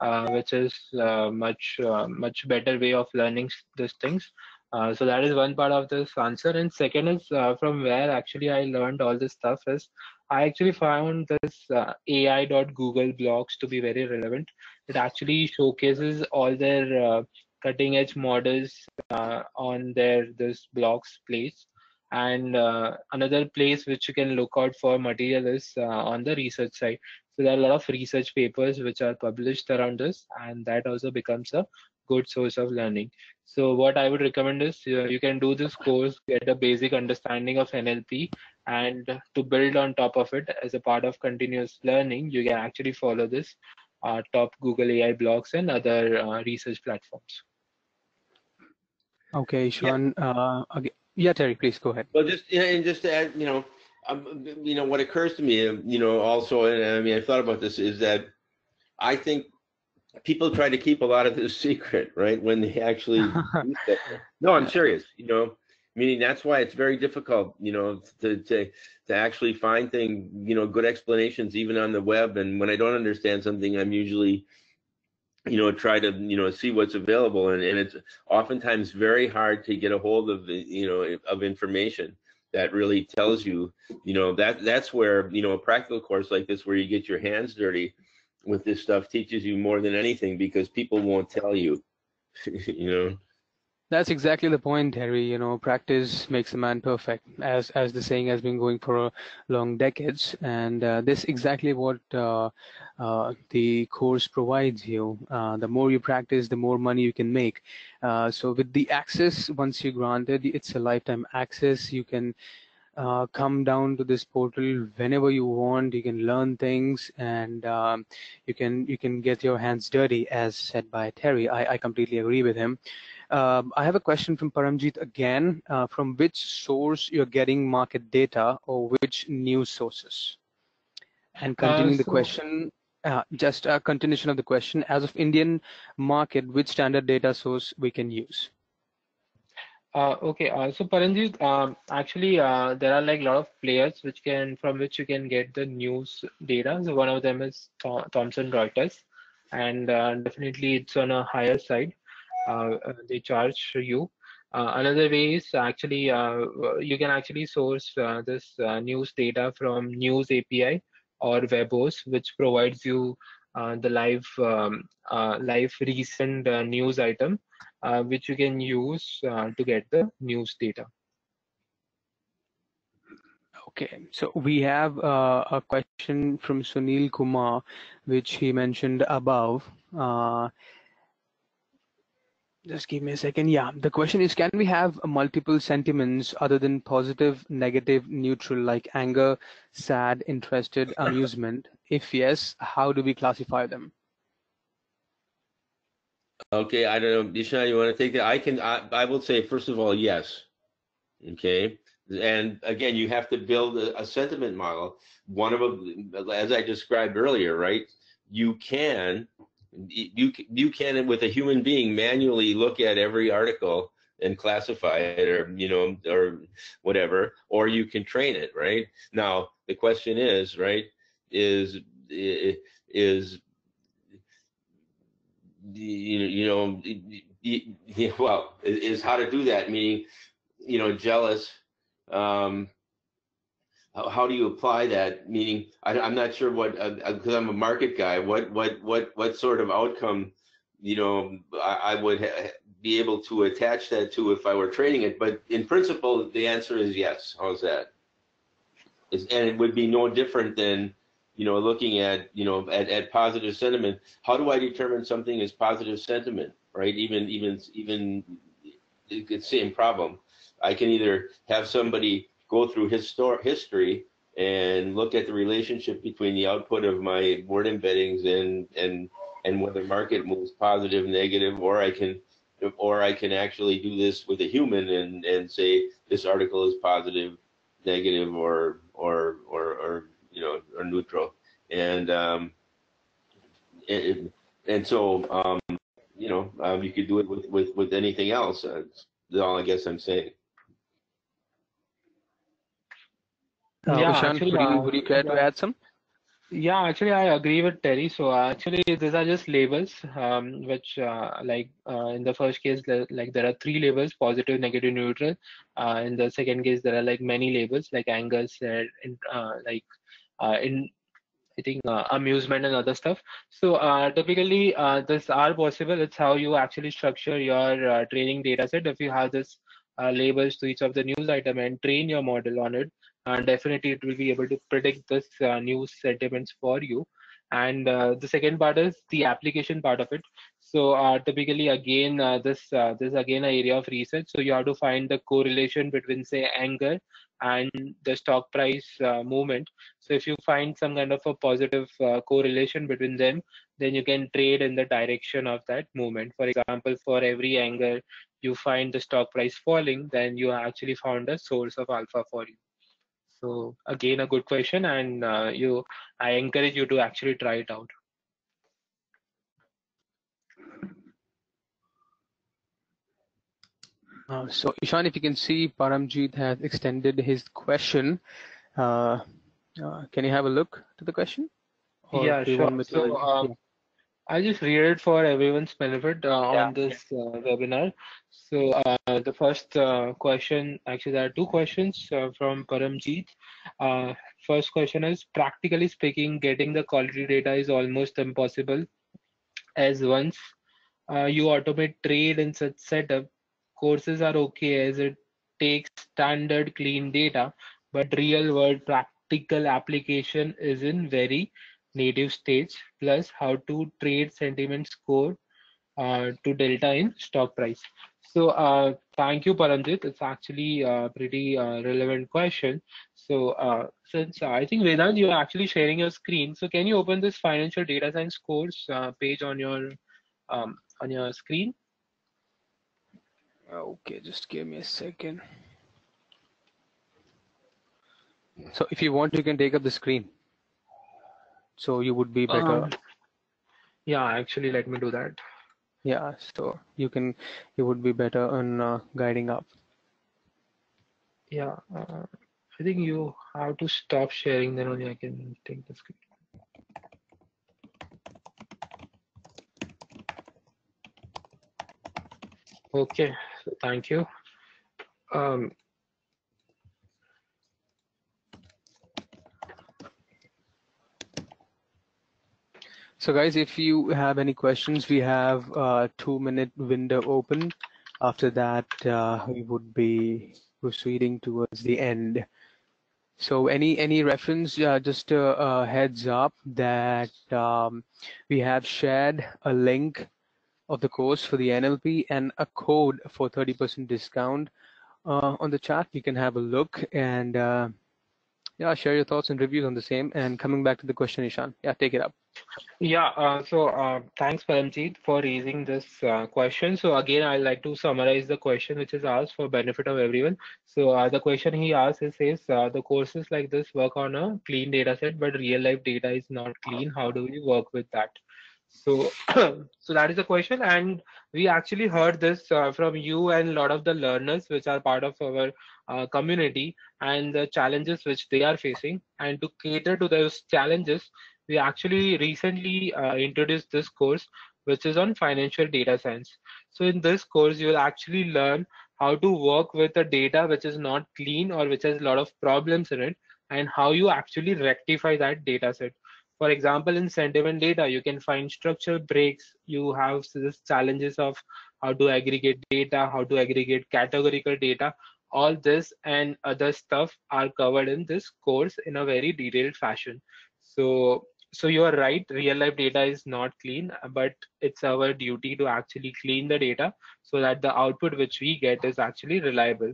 uh, which is uh, much uh, much better way of learning these things uh, so that is one part of this answer. And second is uh, from where actually i learned all this stuff is i actually found this uh, ai.google blogs to be very relevant. It actually showcases all their uh, cutting edge models uh, on their this blogs place. And uh, another place which you can look out for material is on the research side. So there are a lot of research papers which are published around this. And that also becomes a good source of learning so what i would recommend is uh, you can do this course get a basic understanding of nlp and to build on top of it as a part of continuous learning you can actually follow this uh, top google ai blogs and other uh, research platforms Okay, Ishan. Uh, okay. Yeah, Terry, please go ahead. Well, just yeah, and just to add, you know, um, you know, what occurs to me, you know, also, and I mean, I thought about this, is that I think people try to keep a lot of this [laughs] secret, right? When they actually. [laughs] No, I'm serious. You know, meaning that's why it's very difficult, you know, to to to actually find thing, you know, good explanations even on the web. And when I don't understand something, I'm usually you know try to you know see what's available and, and it's oftentimes very hard to get a hold of the you know of information that really tells you you know that that's where you know a practical course like this where you get your hands dirty with this stuff teaches you more than anything because people won't tell you [laughs] you know That's exactly the point, Terry. You know, practice makes a man perfect, as as the saying has been going for long decades, and uh, this exactly what uh, uh, the course provides you. Uh, the more you practice, the more money you can make. Uh, so with the access, once you granted, it's a lifetime access. You can uh, come down to this portal whenever you want. You can learn things, and um, you can you can get your hands dirty, as said by Terry. I, I completely agree with him. Um, I have a question from Paramjit again. Uh, from which source you're getting market data or which news sources? And continuing the so- question, uh, just a continuation of the question, as of Indian market, which standard data source we can use? Uh, okay, uh, so Paranjit, um, actually, uh, there are like a lot of players which can from which you can get the news data. So one of them is Thom- Thomson Reuters, and uh, definitely it's on a higher side. Uh, uh, they charge you. Another way is actually you can actually source this news data from News API or Webhose, which provides you the live um, uh, live recent uh, news item, uh, which you can use uh, to get the news data. Okay, so we have uh, a question from Sunil Kumar, which he mentioned above. Uh, just give me a second. Yeah, the question is, can we have multiple sentiments other than positive, negative, neutral, like anger, sad, interested, amusement? If yes, how do we classify them? Okay, I don't know, Dishan, you want to take that? I can. I, I will say first of all, yes. Okay, and again, you have to build a, a sentiment model. One of them, as I described earlier, right? You can, you you can with a human being manually look at every article and classify it, or you know, or whatever, or you can train it, right? Now the question is, right? Is is you, you know [laughs] well is how to do that meaning you know jealous um how, do you apply that? Meaning I, am not sure what because uh, i'm a market guy what what what what sort of outcome you know i, I would be able to attach that to if i were trading it but in principle the answer is yes. How's that? Is and it would be no different than you know, looking at, you know, at, at positive sentiment, how do I determine something is positive sentiment, right? Even, even, even, the same problem. I can either have somebody go through his store history and look at the relationship between the output of my word embeddings and, and, and whether market moves positive, negative, or I can, or I can actually do this with a human and, and say this article is positive, negative, or, or, or, or you know, or neutral. And um, it, and so um, you know, um, you could do it with with with anything else. That's all I guess I'm saying. Uh, yeah, Ishan, actually, would, you, would you care to add some? Yeah, actually, I agree with Terry. So actually, these are just labels, um, which uh, like uh, in the first case, like there are three labels: positive, negative, neutral. Uh, in the second case, there are like many labels, like anger, sad, uh, like uh, in I think uh, amusement and other stuff. So uh, typically, uh, this are possible. It's how you actually structure your uh, training data set. If you have this uh, labels to each of the news item and train your model on it, uh, definitely it will be able to predict this news sentiments for you. And the second part is the application part of it. So typically, again, this this is again an area of research. So you have to find the correlation between say anger and the stock price uh, movement. So if you find some kind of a positive uh, correlation between them, then you can trade in the direction of that movement. For example, for every anger you find the stock price falling, then you actually found a source of alpha for you. So again, a good question, and uh, you, I encourage you to actually try it out. Uh, so Ishan, if you can see, Paramjit has extended his question. Uh, uh, can you have a look to the question? Or yeah, sure. So um, yeah. I'll just read it for everyone's benefit uh, yeah. on this uh, webinar. So uh, the first question, actually there are two questions from Paramjit. first question is, practically speaking, getting the quality data is almost impossible as once you automate trade in such setup, courses are okay as it takes standard clean data, but real world practical application is in very native stage, plus how to trade sentiment score uh, to delta in stock price. So uh, thank you, Paramjit. It's actually a pretty uh, relevant question. So uh, since I think Vedant, you're actually sharing your screen. So can you open this financial data science course uh, page on your um, on your screen? Okay, just give me a second. So if you want, you can take up the screen. So you would be better. Um, yeah, actually, let me do that. Yeah, so you can, you would be better on uh, guiding up. Yeah, uh, I think you have to stop sharing, then only I can take the screen. Okay, so thank you. Um, So guys, if you have any questions, we have a two minute window open. After that, uh, we would be proceeding towards the end. So any any reference, uh, just a, a, heads up that um, we have shared a link of the course for the NLP and a code for 30% discount uh, on the chat. You can have a look and uh, yeah, share your thoughts and reviews on the same. And coming back to the question, Ishan, yeah, take it up. Yeah, uh, so uh, thanks, Paramjeet, for raising this uh, question. So again, I'd like to summarize the question which is asked for benefit of everyone. So uh, the question he asked is, says uh, the courses like this work on a clean data set, but real life data is not clean. How do we work with that? So, [clears throat] so that is the question, and we actually heard this uh, from you and a lot of the learners, which are part of our uh, community, and the challenges which they are facing. And to cater to those challenges, we actually recently uh, introduced this course, which is on financial data science. So in this course, you will actually learn how to work with a data which is not clean or which has a lot of problems in it, and how you actually rectify that data set. For example, in sentiment data, you can find structural breaks. You have this challenges of how to aggregate data, how to aggregate categorical data. All this and other stuff are covered in this course in a very detailed fashion. So, so you are right. Real life data is not clean, but it's our duty to actually clean the data so that the output which we get is actually reliable.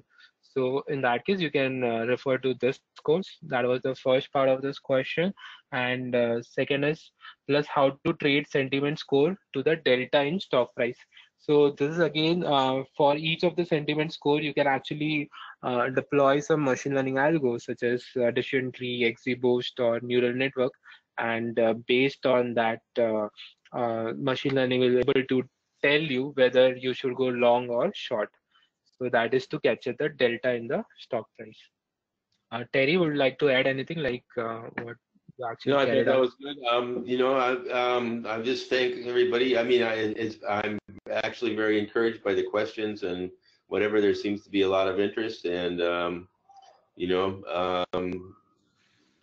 So in that case, you can uh, refer to this course. That was the first part of this question. And uh, second is plus how to trade sentiment score to the delta in stock price. So this is again uh, for each of the sentiment score, you can actually uh, deploy some machine learning algos such as uh, decision tree, XGBoost, or neural network. And uh, based on that, machine learning will be able to tell you whether you should go long or short. So that is to capture the delta in the stock price. Uh, Terry would like to add anything like uh, what actually no, I think that was good. Um, you know, I, um, I'm just thanking everybody. I mean, I, I'm actually very encouraged by the questions and whatever. There seems to be a lot of interest, and um, you know, um,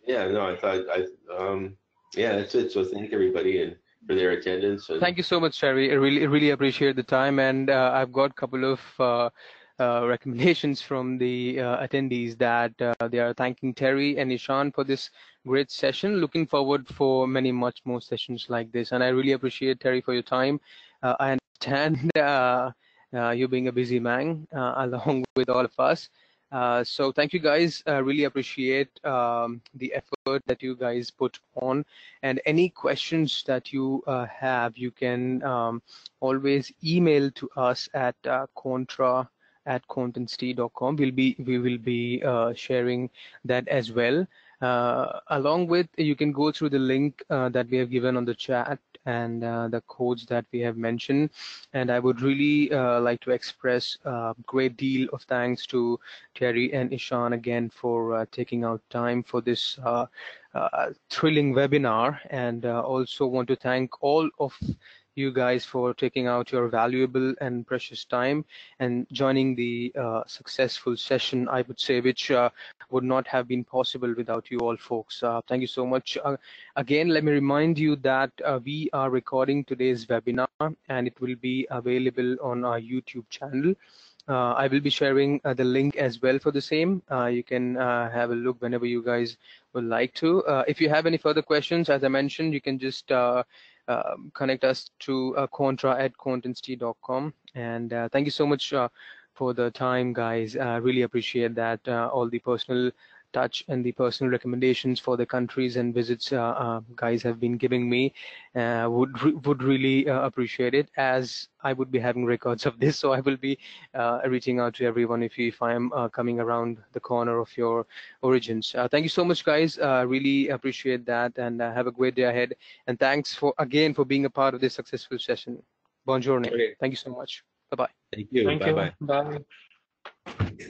yeah, no, I thought I, um, yeah, that's it. So thank everybody and for their attendance. And... Thank you so much, Terry. I really, really appreciate the time, and uh, I've got a couple of uh, uh, recommendations from the uh, attendees that uh, they are thanking Terry and Ishan for this great session. Looking forward for many much more sessions like this. And I really appreciate Terry for your time. Uh, I understand [laughs] uh, you being a busy man [laughs] along with all of us. Uh, so thank you guys. I really appreciate um, the effort that you guys put on. And any questions that you uh, have, you can um, always email to us at uh, quantra at quantinsti.com. We'll be we will be uh, sharing that as well. Uh, along with you can go through the link uh, that we have given on the chat and uh, the codes that we have mentioned and I would really uh, like to express a great deal of thanks to Terry and Ishan again for uh, taking out time for this thrilling webinar and also want to thank all of you guys for taking out your valuable and precious time and joining the uh, successful session, I would say, which uh, would not have been possible without you all folks. Uh, thank you so much. Uh, again, let me remind you that uh, we are recording today's webinar and it will be available on our YouTube channel. Uh, I will be sharing uh, the link as well for the same. Uh, you can have a look whenever you guys would like to. if you have any further questions, as I mentioned, you can just um, connect us to uh, quantra at quantinsti.com. And uh, thank you so much uh, for the time, guys. I really appreciate that. Uh, all the personal touch and the personal recommendations for the countries and visits uh, uh, guys have been giving me uh, would re would really uh, appreciate it as I would be having records of this [laughs] so I will be uh, reaching out to everyone if, if I'm uh, coming around the corner of your origins thank you so much guys really appreciate that and have a great day ahead and thanks for again for being a part of this successful session Bonjour. Thank you so much. Bye-bye. Thank you. Thank bye -bye. you. Bye.